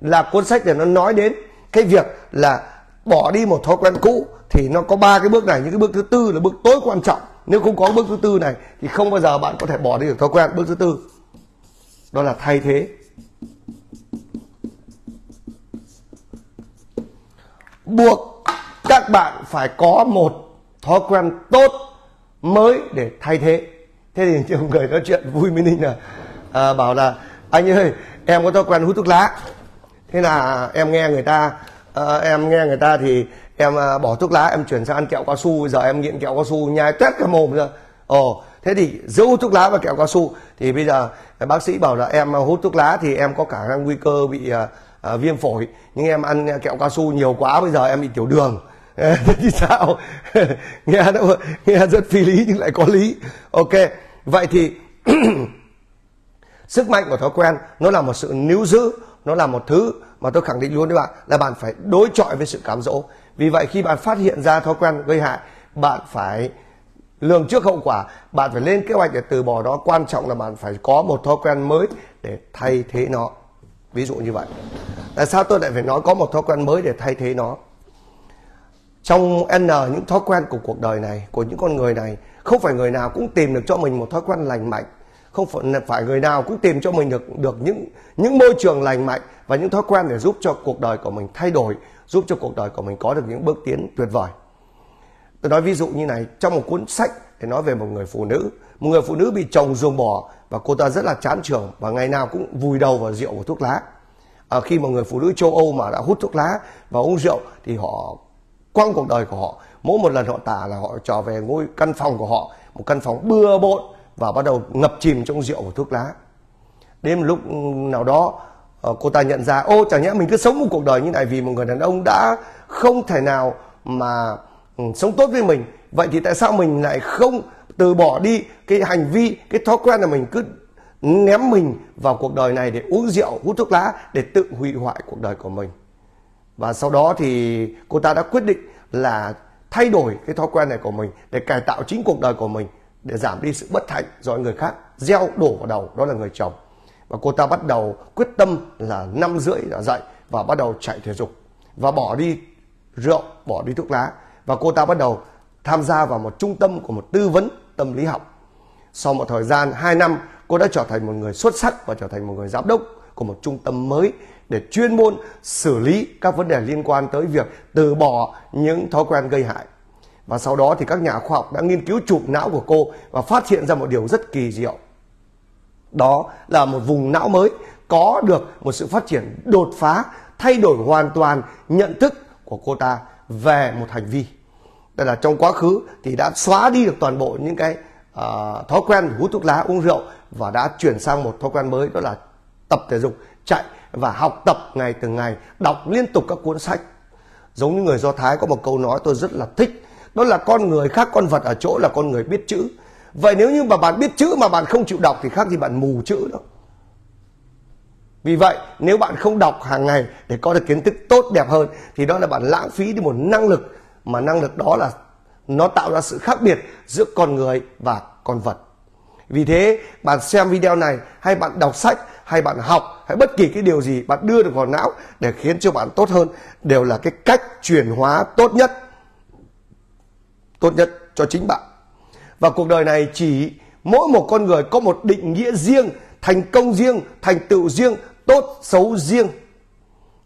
Là cuốn sách để nó nói đến cái việc là bỏ đi một thói quen cũ thì nó có ba cái bước này. Những cái bước thứ tư là bước tối quan trọng. Nếu không có bước thứ tư này thì không bao giờ bạn có thể bỏ đi được thói quen. Bước thứ tư đó là thay thế. Buộc các bạn phải có một thói quen tốt mới để thay thế. Thế thì nhiều người nói chuyện vui với ninh là à, bảo là anh ơi em có thói quen hút thuốc lá. Thế là em nghe người ta à, em nghe người ta thì em à, bỏ thuốc lá em chuyển sang ăn kẹo cao su. Giờ em nghiện kẹo cao su nhai tét cả mồm ra. Ồ thế thì giữa hút thuốc lá và kẹo cao su. Thì bây giờ bác sĩ bảo là em à, hút thuốc lá thì em có khả năng nguy cơ bị à, à, viêm phổi. Nhưng em ăn kẹo cao su nhiều quá bây giờ em bị tiểu đường. Thế thì sao? Nghe nó nghe rất phi lý nhưng lại có lý. Ok vậy thì sức mạnh của thói quen nó là một sự níu giữ nó là một thứ mà tôi khẳng định luôn với bạn là bạn phải đối chọi với sự cám dỗ. Vì vậy khi bạn phát hiện ra thói quen gây hại bạn phải lường trước hậu quả. Bạn phải lên kế hoạch để từ bỏ nó. Quan trọng là bạn phải có một thói quen mới để thay thế nó. Ví dụ như vậy tại sao tôi lại phải nói có một thói quen mới để thay thế nó? Trong n, những thói quen của cuộc đời này, của những con người này, không phải người nào cũng tìm được cho mình một thói quen lành mạnh. Không phải người nào cũng tìm cho mình được được những những môi trường lành mạnh và những thói quen để giúp cho cuộc đời của mình thay đổi, giúp cho cuộc đời của mình có được những bước tiến tuyệt vời. Tôi nói ví dụ như này, trong một cuốn sách để nói về một người phụ nữ, một người phụ nữ bị chồng ruồng bỏ và cô ta rất là chán trường và ngày nào cũng vùi đầu vào rượu và thuốc lá à, khi mà người phụ nữ châu âu mà đã hút thuốc lá và uống rượu thì họ quăng cuộc đời của họ. Mỗi một lần họ tả là họ trở về ngôi căn phòng của họ một căn phòng bừa bộn và bắt đầu ngập chìm trong rượu và thuốc lá. Đến lúc ừ, nào đó ờ, cô ta nhận ra ô chẳng nhẽ mình cứ sống một cuộc đời như này vì một người đàn ông đã không thể nào mà ừ, sống tốt với mình. Vậy thì tại sao mình lại không từ bỏ đi cái hành vi cái thói quen là mình cứ ném mình vào cuộc đời này để uống rượu, hút thuốc lá, để tự hủy hoại cuộc đời của mình. Và sau đó thì cô ta đã quyết định là thay đổi cái thói quen này của mình để cải tạo chính cuộc đời của mình, để giảm đi sự bất hạnh do người khác gieo đổ vào đầu, đó là người chồng. Và cô ta bắt đầu quyết tâm là năm rưỡi đã dậy và bắt đầu chạy thể dục và bỏ đi rượu, bỏ đi thuốc lá. Và cô ta bắt đầu tham gia vào một trung tâm của một tư vấn tâm lý học. Sau một thời gian 2 năm cô đã trở thành một người xuất sắc và trở thành một người giám đốc của một trung tâm mới để chuyên môn xử lý các vấn đề liên quan tới việc từ bỏ những thói quen gây hại. Và sau đó thì các nhà khoa học đã nghiên cứu chụp não của cô và phát hiện ra một điều rất kỳ diệu. Đó là một vùng não mới có được một sự phát triển đột phá, thay đổi hoàn toàn nhận thức của cô ta về một hành vi. Đây là trong quá khứ thì đã xóa đi được toàn bộ những cái uh, thói quen hút thuốc lá, uống rượu và đã chuyển sang một thói quen mới đó là tập thể dục, chạy và học tập ngày từng ngày, đọc liên tục các cuốn sách. Giống như người Do Thái có một câu nói tôi rất là thích, đó là con người khác con vật ở chỗ là con người biết chữ. Vậy nếu như mà bạn biết chữ mà bạn không chịu đọc thì khác gì bạn mù chữ đâu. Vì vậy nếu bạn không đọc hàng ngày để có được kiến thức tốt đẹp hơn thì đó là bạn lãng phí đi một năng lực mà năng lực đó là nó tạo ra sự khác biệt giữa con người và con vật. Vì thế bạn xem video này hay bạn đọc sách hay bạn học hay bất kỳ cái điều gì bạn đưa được vào não để khiến cho bạn tốt hơn đều là cái cách chuyển hóa tốt nhất tốt nhất cho chính bạn. Và cuộc đời này chỉ mỗi một con người có một định nghĩa riêng, thành công riêng, thành tựu riêng, tốt xấu riêng.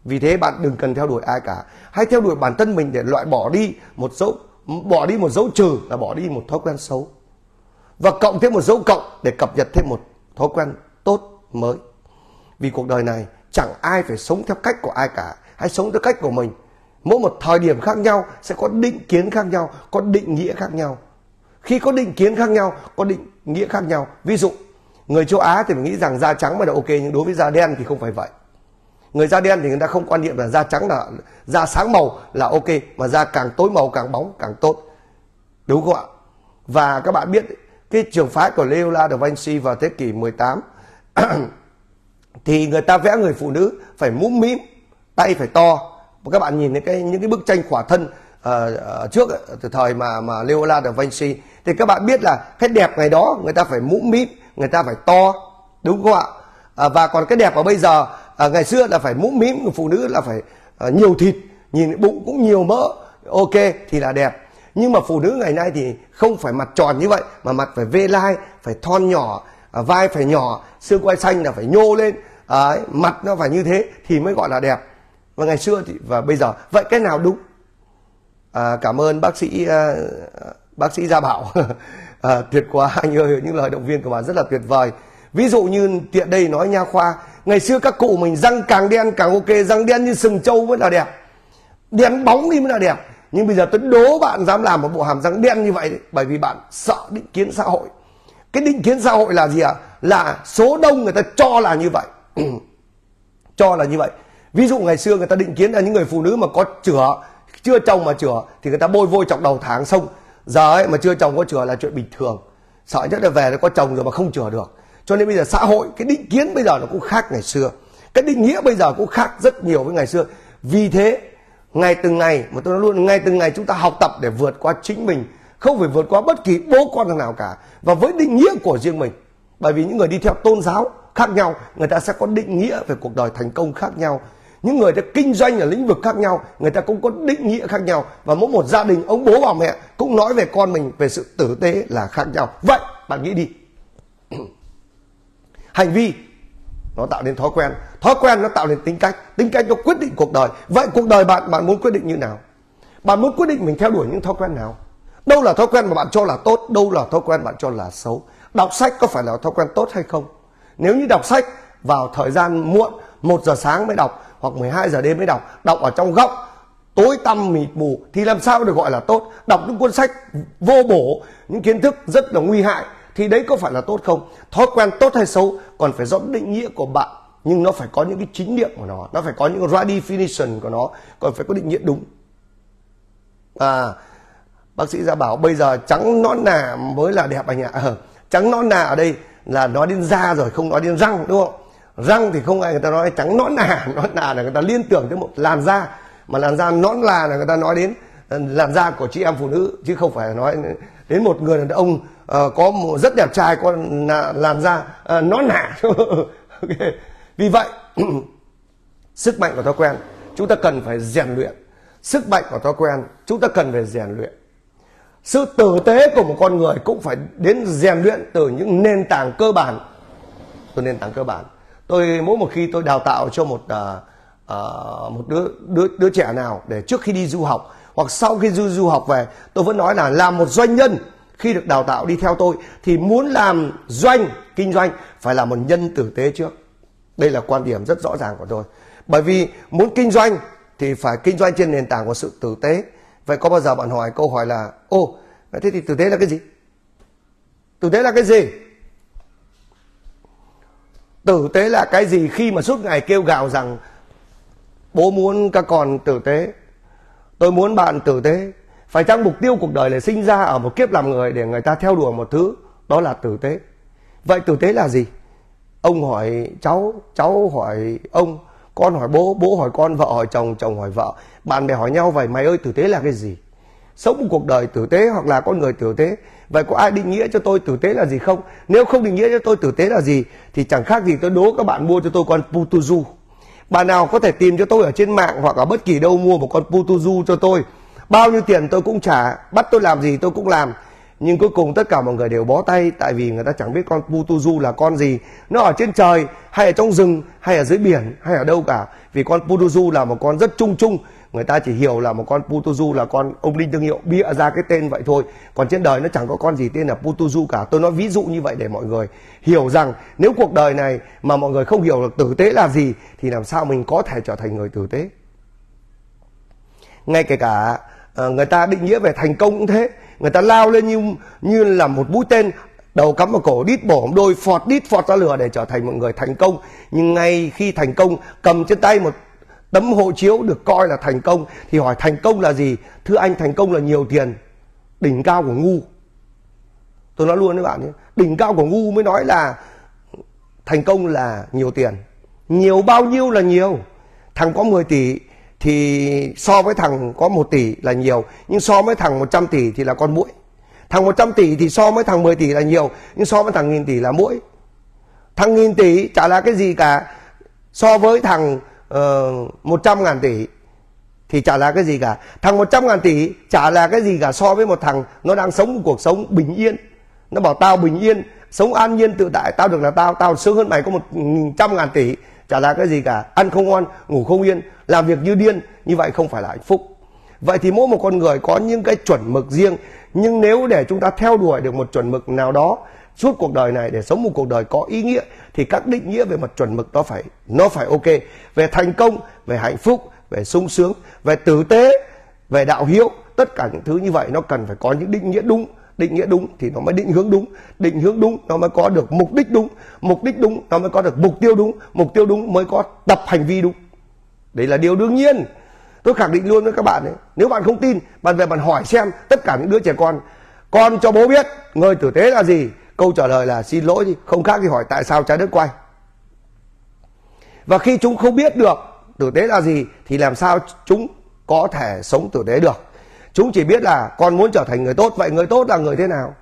Vì thế bạn đừng cần theo đuổi ai cả, hãy theo đuổi bản thân mình để loại bỏ đi một số bỏ đi một dấu trừ là bỏ đi một thói quen xấu. Và cộng thêm một dấu cộng để cập nhật thêm một thói quen tốt mới. Vì cuộc đời này chẳng ai phải sống theo cách của ai cả. Hãy sống theo cách của mình. Mỗi một thời điểm khác nhau sẽ có định kiến khác nhau, có định nghĩa khác nhau. Khi có định kiến khác nhau, có định nghĩa khác nhau. Ví dụ, người châu á thì mình nghĩ rằng da trắng mới là ok, nhưng đối với da đen thì không phải vậy người da đen thì người ta không quan niệm là da trắng là da sáng màu là ok mà da càng tối màu càng bóng càng tốt. Đúng không ạ? Và các bạn biết cái trường phái của leola da Vinci vào thế kỷ 18 thì người ta vẽ người phụ nữ phải mũm mĩm tay phải to. Và các bạn nhìn thấy cái những cái bức tranh khỏa thân uh, trước từ thời mà mà leola da Vinci thì các bạn biết là cái đẹp ngày đó người ta phải mũm mĩm người ta phải to. Đúng không ạ? À, và còn cái đẹp ở bây giờ à, ngày xưa là phải mũm mĩm người phụ nữ là phải à, nhiều thịt nhìn bụng cũng nhiều mỡ ok thì là đẹp. Nhưng mà phụ nữ ngày nay thì không phải mặt tròn như vậy mà mặt phải vê lai phải thon nhỏ à, vai phải nhỏ xương quai xanh là phải nhô lên à, mặt nó phải như thế thì mới gọi là đẹp. Và ngày xưa thì và bây giờ vậy cái nào đúng? À, cảm ơn bác sĩ à, bác sĩ gia bảo. À, tuyệt quá anh ơi những lời động viên của bạn rất là tuyệt vời ví dụ như tiện đây nói nha khoa ngày xưa các cụ mình răng càng đen càng ok răng đen như sừng trâu mới là đẹp. Đen bóng đi mới là đẹp. Nhưng bây giờ tôi đố bạn dám làm một bộ hàm răng đen như vậy đấy, bởi vì bạn sợ định kiến xã hội. Cái định kiến xã hội là gì ạ? À? là số đông người ta cho là như vậy. Cho là như vậy. Ví dụ ngày xưa người ta định kiến là những người phụ nữ mà có chửa chưa chồng mà chửa thì người ta bôi vôi chọc đầu tháng xong giờ ấy mà chưa chồng có chửa là chuyện bình thường. Sợ nhất là về nó có chồng rồi mà không chửa được cho nên bây giờ xã hội, cái định kiến bây giờ nó cũng khác ngày xưa. Cái định nghĩa bây giờ cũng khác rất nhiều với ngày xưa. Vì thế ngày từng ngày, mà tôi nói luôn ngày từng ngày chúng ta học tập để vượt qua chính mình. Không phải vượt qua bất kỳ bố con thằng nào cả. Và với định nghĩa của riêng mình, bởi vì những người đi theo tôn giáo khác nhau, người ta sẽ có định nghĩa về cuộc đời thành công khác nhau. Những người đã kinh doanh ở lĩnh vực khác nhau, người ta cũng có định nghĩa khác nhau. Và mỗi một gia đình, ông bố, bà mẹ cũng nói về con mình, về sự tử tế là khác nhau. Vậy, bạn nghĩ đi hành vi, nó tạo nên thói quen. Thói quen nó tạo nên tính cách. Tính cách nó quyết định cuộc đời. Vậy cuộc đời bạn bạn muốn quyết định như nào? Bạn muốn quyết định mình theo đuổi những thói quen nào? Đâu là thói quen mà bạn cho là tốt, đâu là thói quen bạn cho là xấu? Đọc sách có phải là thói quen tốt hay không? Nếu như đọc sách vào thời gian muộn, một giờ sáng mới đọc hoặc 12 giờ đêm mới đọc đọc ở trong góc, tối tăm mịt mù, thì làm sao được gọi là tốt? Đọc những cuốn sách vô bổ, những kiến thức rất là nguy hại thì đấy có phải là tốt không? Thói quen tốt hay xấu còn phải rõ định nghĩa của bạn nhưng nó phải có những cái chính niệm của nó nó phải có những right definition của nó còn phải có định nghĩa đúng. À bác sĩ ra bảo bây giờ trắng nõn nà mới là đẹp anh ạ. À, trắng nõn nà ở đây là nói đến da rồi không nói đến răng đúng không? Răng thì không ai người ta nói trắng nõn nà nõn nà là người ta liên tưởng tới một làn da mà làn da nõn là là người ta nói đến ờ, làn da của chị em phụ nữ chứ không phải nói đến một người đàn ông uh, có một rất đẹp trai có làn da uh, nó nả okay. vì vậy sức mạnh của thói quen chúng ta cần phải rèn luyện. Sức mạnh của thói quen chúng ta cần phải rèn luyện. Sự tử tế của một con người cũng phải đến rèn luyện từ những nền tảng cơ bản. Từ nền tảng cơ bản. Tôi mỗi một khi tôi đào tạo cho một uh, uh, một đứa, đứa đứa trẻ nào để trước khi đi du học hoặc sau khi du du học về tôi vẫn nói là làm một doanh nhân khi được đào tạo đi theo tôi thì muốn làm doanh, kinh doanh phải là một nhân tử tế trước. Đây là quan điểm rất rõ ràng của tôi. Bởi vì muốn kinh doanh thì phải kinh doanh trên nền tảng của sự tử tế. Vậy có bao giờ bạn hỏi câu hỏi là, ô, thế thì tử tế là cái gì? Tử tế là cái gì? Tử tế là cái gì khi mà suốt ngày kêu gào rằng, bố muốn các con tử tế, tôi muốn bạn tử tế phải chăng mục tiêu cuộc đời là sinh ra ở một kiếp làm người để người ta theo đuổi một thứ? Đó là tử tế. Vậy tử tế là gì? Ông hỏi cháu cháu hỏi ông, con hỏi bố bố hỏi con, vợ hỏi chồng chồng hỏi vợ. Bạn bè hỏi nhau vậy, mày ơi, tử tế là cái gì? Sống một cuộc đời tử tế hoặc là con người tử tế, vậy có ai định nghĩa cho tôi tử tế là gì không? Nếu không định nghĩa cho tôi tử tế là gì, thì chẳng khác gì tôi đố các bạn mua cho tôi con putuzu bạn nào có thể tìm cho tôi ở trên mạng hoặc ở bất kỳ đâu mua một con putuzu cho tôi bao nhiêu tiền tôi cũng trả, bắt tôi làm gì tôi cũng làm. Nhưng cuối cùng tất cả mọi người đều bó tay, tại vì người ta chẳng biết con putuzu là con gì. Nó ở trên trời, hay ở trong rừng, hay ở dưới biển, hay ở đâu cả. Vì con putuzu là một con rất chung chung. Người ta chỉ hiểu là một con putuzu là con ông linh thương hiệu, bịa ra cái tên vậy thôi. Còn trên đời nó chẳng có con gì tên là putuzu cả. Tôi nói ví dụ như vậy để mọi người hiểu rằng nếu cuộc đời này mà mọi người không hiểu được tử tế là gì, thì làm sao mình có thể trở thành người tử tế? Ngay kể cả Ờ, người ta định nghĩa về thành công cũng thế. Người ta lao lên như như là một mũi tên, đầu cắm vào cổ, đít bổ đôi, phọt, đít phọt ra lửa để trở thành một người thành công. Nhưng ngay khi thành công, cầm trên tay một tấm hộ chiếu được coi là thành công, thì hỏi thành công là gì? Thưa anh, thành công là nhiều tiền. Đỉnh cao của ngu. Tôi nói luôn với bạn nhé, đỉnh cao của ngu mới nói là thành công là nhiều tiền. Nhiều bao nhiêu là nhiều. Thằng có 10 tỷ thì so với thằng có 1 tỷ là nhiều nhưng so với thằng 100 tỷ thì là con mũi thằng 100 tỷ thì so với thằng 10 tỷ là nhiều nhưng so với thằng nghìn tỷ là mũi thằng nghìn tỷ chả là cái gì cả. So với thằng ờ, uh, 100 ngàn tỷ thì chả là cái gì cả. Thằng 100 ngàn tỷ chả là cái gì cả so với một thằng nó đang sống một cuộc sống bình yên. Nó bảo tao bình yên sống an nhiên tự tại tao được là tao tao sướng hơn mày có một trăm ngàn tỷ chả là cái gì cả. Ăn không ngon ngủ không yên làm việc như điên, như vậy không phải là hạnh phúc. Vậy thì mỗi một con người có những cái chuẩn mực riêng, nhưng nếu để chúng ta theo đuổi được một chuẩn mực nào đó, suốt cuộc đời này, để sống một cuộc đời có ý nghĩa, thì các định nghĩa về mặt chuẩn mực nó phải nó phải ok. Về thành công, về hạnh phúc, về sung sướng, về tử tế, về đạo hiếu, tất cả những thứ như vậy nó cần phải có những định nghĩa đúng. Định nghĩa đúng thì nó mới định hướng đúng. Định hướng đúng nó mới có được mục đích đúng. Mục đích đúng nó mới có được mục tiêu đúng. Mục tiêu đúng mới có tập hành vi đúng đấy là điều đương nhiên. Tôi khẳng định luôn với các bạn ấy, nếu bạn không tin, bạn về bạn hỏi xem tất cả những đứa trẻ con con cho bố biết người tử tế là gì? Câu trả lời là xin lỗi đi, không khác thì hỏi tại sao trái đất quay. Và khi chúng không biết được tử tế là gì, thì làm sao chúng có thể sống tử tế được? Chúng chỉ biết là con muốn trở thành người tốt, vậy người tốt là người thế nào?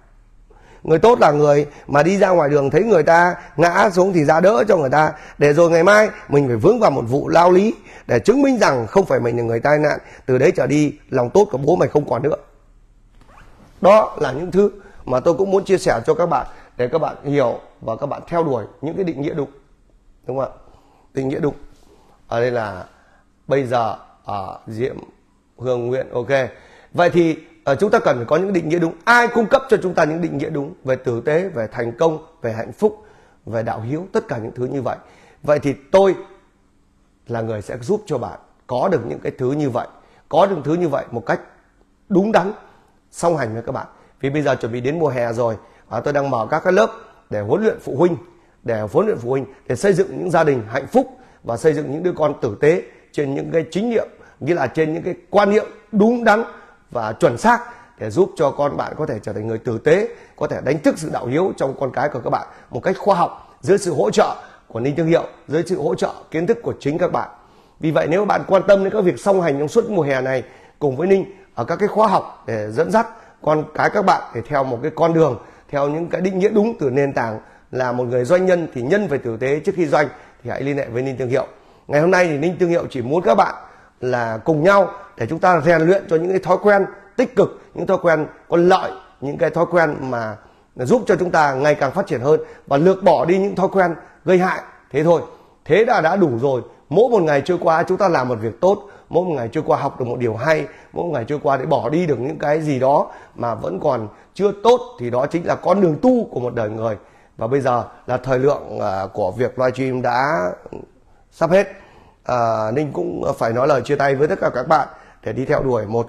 Người tốt là người mà đi ra ngoài đường thấy người ta ngã xuống thì ra đỡ cho người ta. Để rồi ngày mai mình phải vướng vào một vụ lao lý để chứng minh rằng không phải mình là người tai nạn. Từ đấy trở đi, lòng tốt của bố mày không còn nữa. Đó là những thứ mà tôi cũng muốn chia sẻ cho các bạn để các bạn hiểu và các bạn theo đuổi những cái định nghĩa đúng. Đúng không ạ? Định nghĩa đúng. Ở đây là bây giờ ở diệm, hương, nguyện, ok. Vậy thì Ờ, chúng ta cần phải có những định nghĩa đúng. Ai cung cấp cho chúng ta những định nghĩa đúng về tử tế về thành công về hạnh phúc về đạo hiếu tất cả những thứ như vậy. Vậy thì tôi là người sẽ giúp cho bạn có được những cái thứ như vậy có được thứ như vậy một cách đúng đắn song hành với các bạn. Vì bây giờ chuẩn bị đến mùa hè rồi à, tôi đang mở các cái lớp để huấn luyện phụ huynh để huấn luyện phụ huynh để xây dựng những gia đình hạnh phúc và xây dựng những đứa con tử tế trên những cái chính niệm nghĩa là trên những cái quan niệm đúng đắn và chuẩn xác để giúp cho con bạn có thể trở thành người tử tế, có thể đánh thức sự đạo hiếu trong con cái của các bạn một cách khoa học dưới sự hỗ trợ của ninh thương hiệu, dưới sự hỗ trợ, kiến thức của chính các bạn. Vì vậy nếu bạn quan tâm đến các việc song hành trong suốt mùa hè này cùng với ninh ở các cái khóa học để dẫn dắt con cái các bạn để theo một cái con đường, theo những cái định nghĩa đúng từ nền tảng là một người doanh nhân thì nhân phải tử tế trước khi doanh, thì hãy liên hệ với ninh thương hiệu. Ngày hôm nay thì ninh thương hiệu chỉ muốn các bạn là cùng nhau để chúng ta rèn luyện cho những cái thói quen tích cực, những thói quen có lợi, những cái thói quen mà giúp cho chúng ta ngày càng phát triển hơn và lược bỏ đi những thói quen gây hại. Thế thôi, thế đã đã đủ rồi. Mỗi một ngày trôi qua chúng ta làm một việc tốt, mỗi một ngày trôi qua học được một điều hay, mỗi một ngày trôi qua để bỏ đi được những cái gì đó mà vẫn còn chưa tốt thì đó chính là con đường tu của một đời người. Và bây giờ là thời lượng à, của việc livestream đã sắp hết à, ninh cũng ờ, phải nói lời chia tay với tất cả các bạn để đi theo đuổi một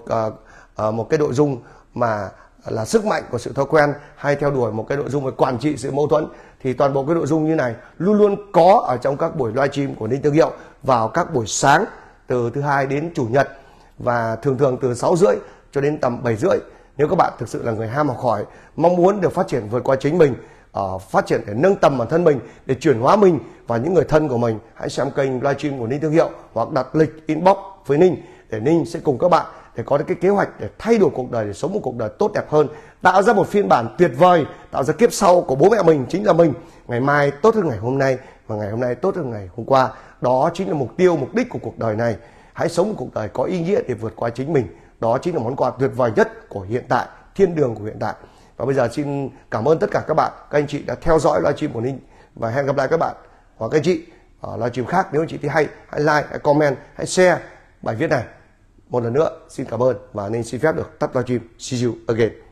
à, một cái nội dung mà là sức mạnh của sự thói quen hay theo đuổi một cái nội dung về quản trị sự mâu thuẫn. Thì toàn bộ cái nội dung như này luôn luôn có ở trong các buổi livestream của Ninh Tương Hiệu vào các buổi sáng từ thứ hai đến chủ nhật và thường thường từ 6 rưỡi cho đến tầm 7 rưỡi. Nếu các bạn thực sự là người ham học hỏi mong muốn được phát triển vượt qua chính mình uh, phát triển để nâng tầm bản thân mình để chuyển hóa mình. Và những người thân của mình hãy xem kênh livestream của Ninh Thương Hiệu hoặc đặt lịch inbox với Ninh để Ninh sẽ cùng các bạn để có cái kế hoạch để thay đổi cuộc đời để sống một cuộc đời tốt đẹp hơn. Tạo ra một phiên bản tuyệt vời tạo ra kiếp sau của bố mẹ mình chính là mình. Ngày mai tốt hơn ngày hôm nay và ngày hôm nay tốt hơn ngày hôm qua. Đó chính là mục tiêu mục đích của cuộc đời này. Hãy sống một cuộc đời có ý nghĩa để vượt qua chính mình. Đó chính là món quà tuyệt vời nhất của hiện tại thiên đường của hiện tại và bây giờ xin cảm ơn tất cả các bạn. Các anh chị đã theo dõi livestream của ninh và hẹn gặp lại các bạn. Hoặc các anh chị, ở livestream khác, nếu anh chị thấy hay, hãy like, hãy comment, hãy share bài viết này. Một lần nữa, xin cảm ơn và nên xin phép được tắt livestream. See you again.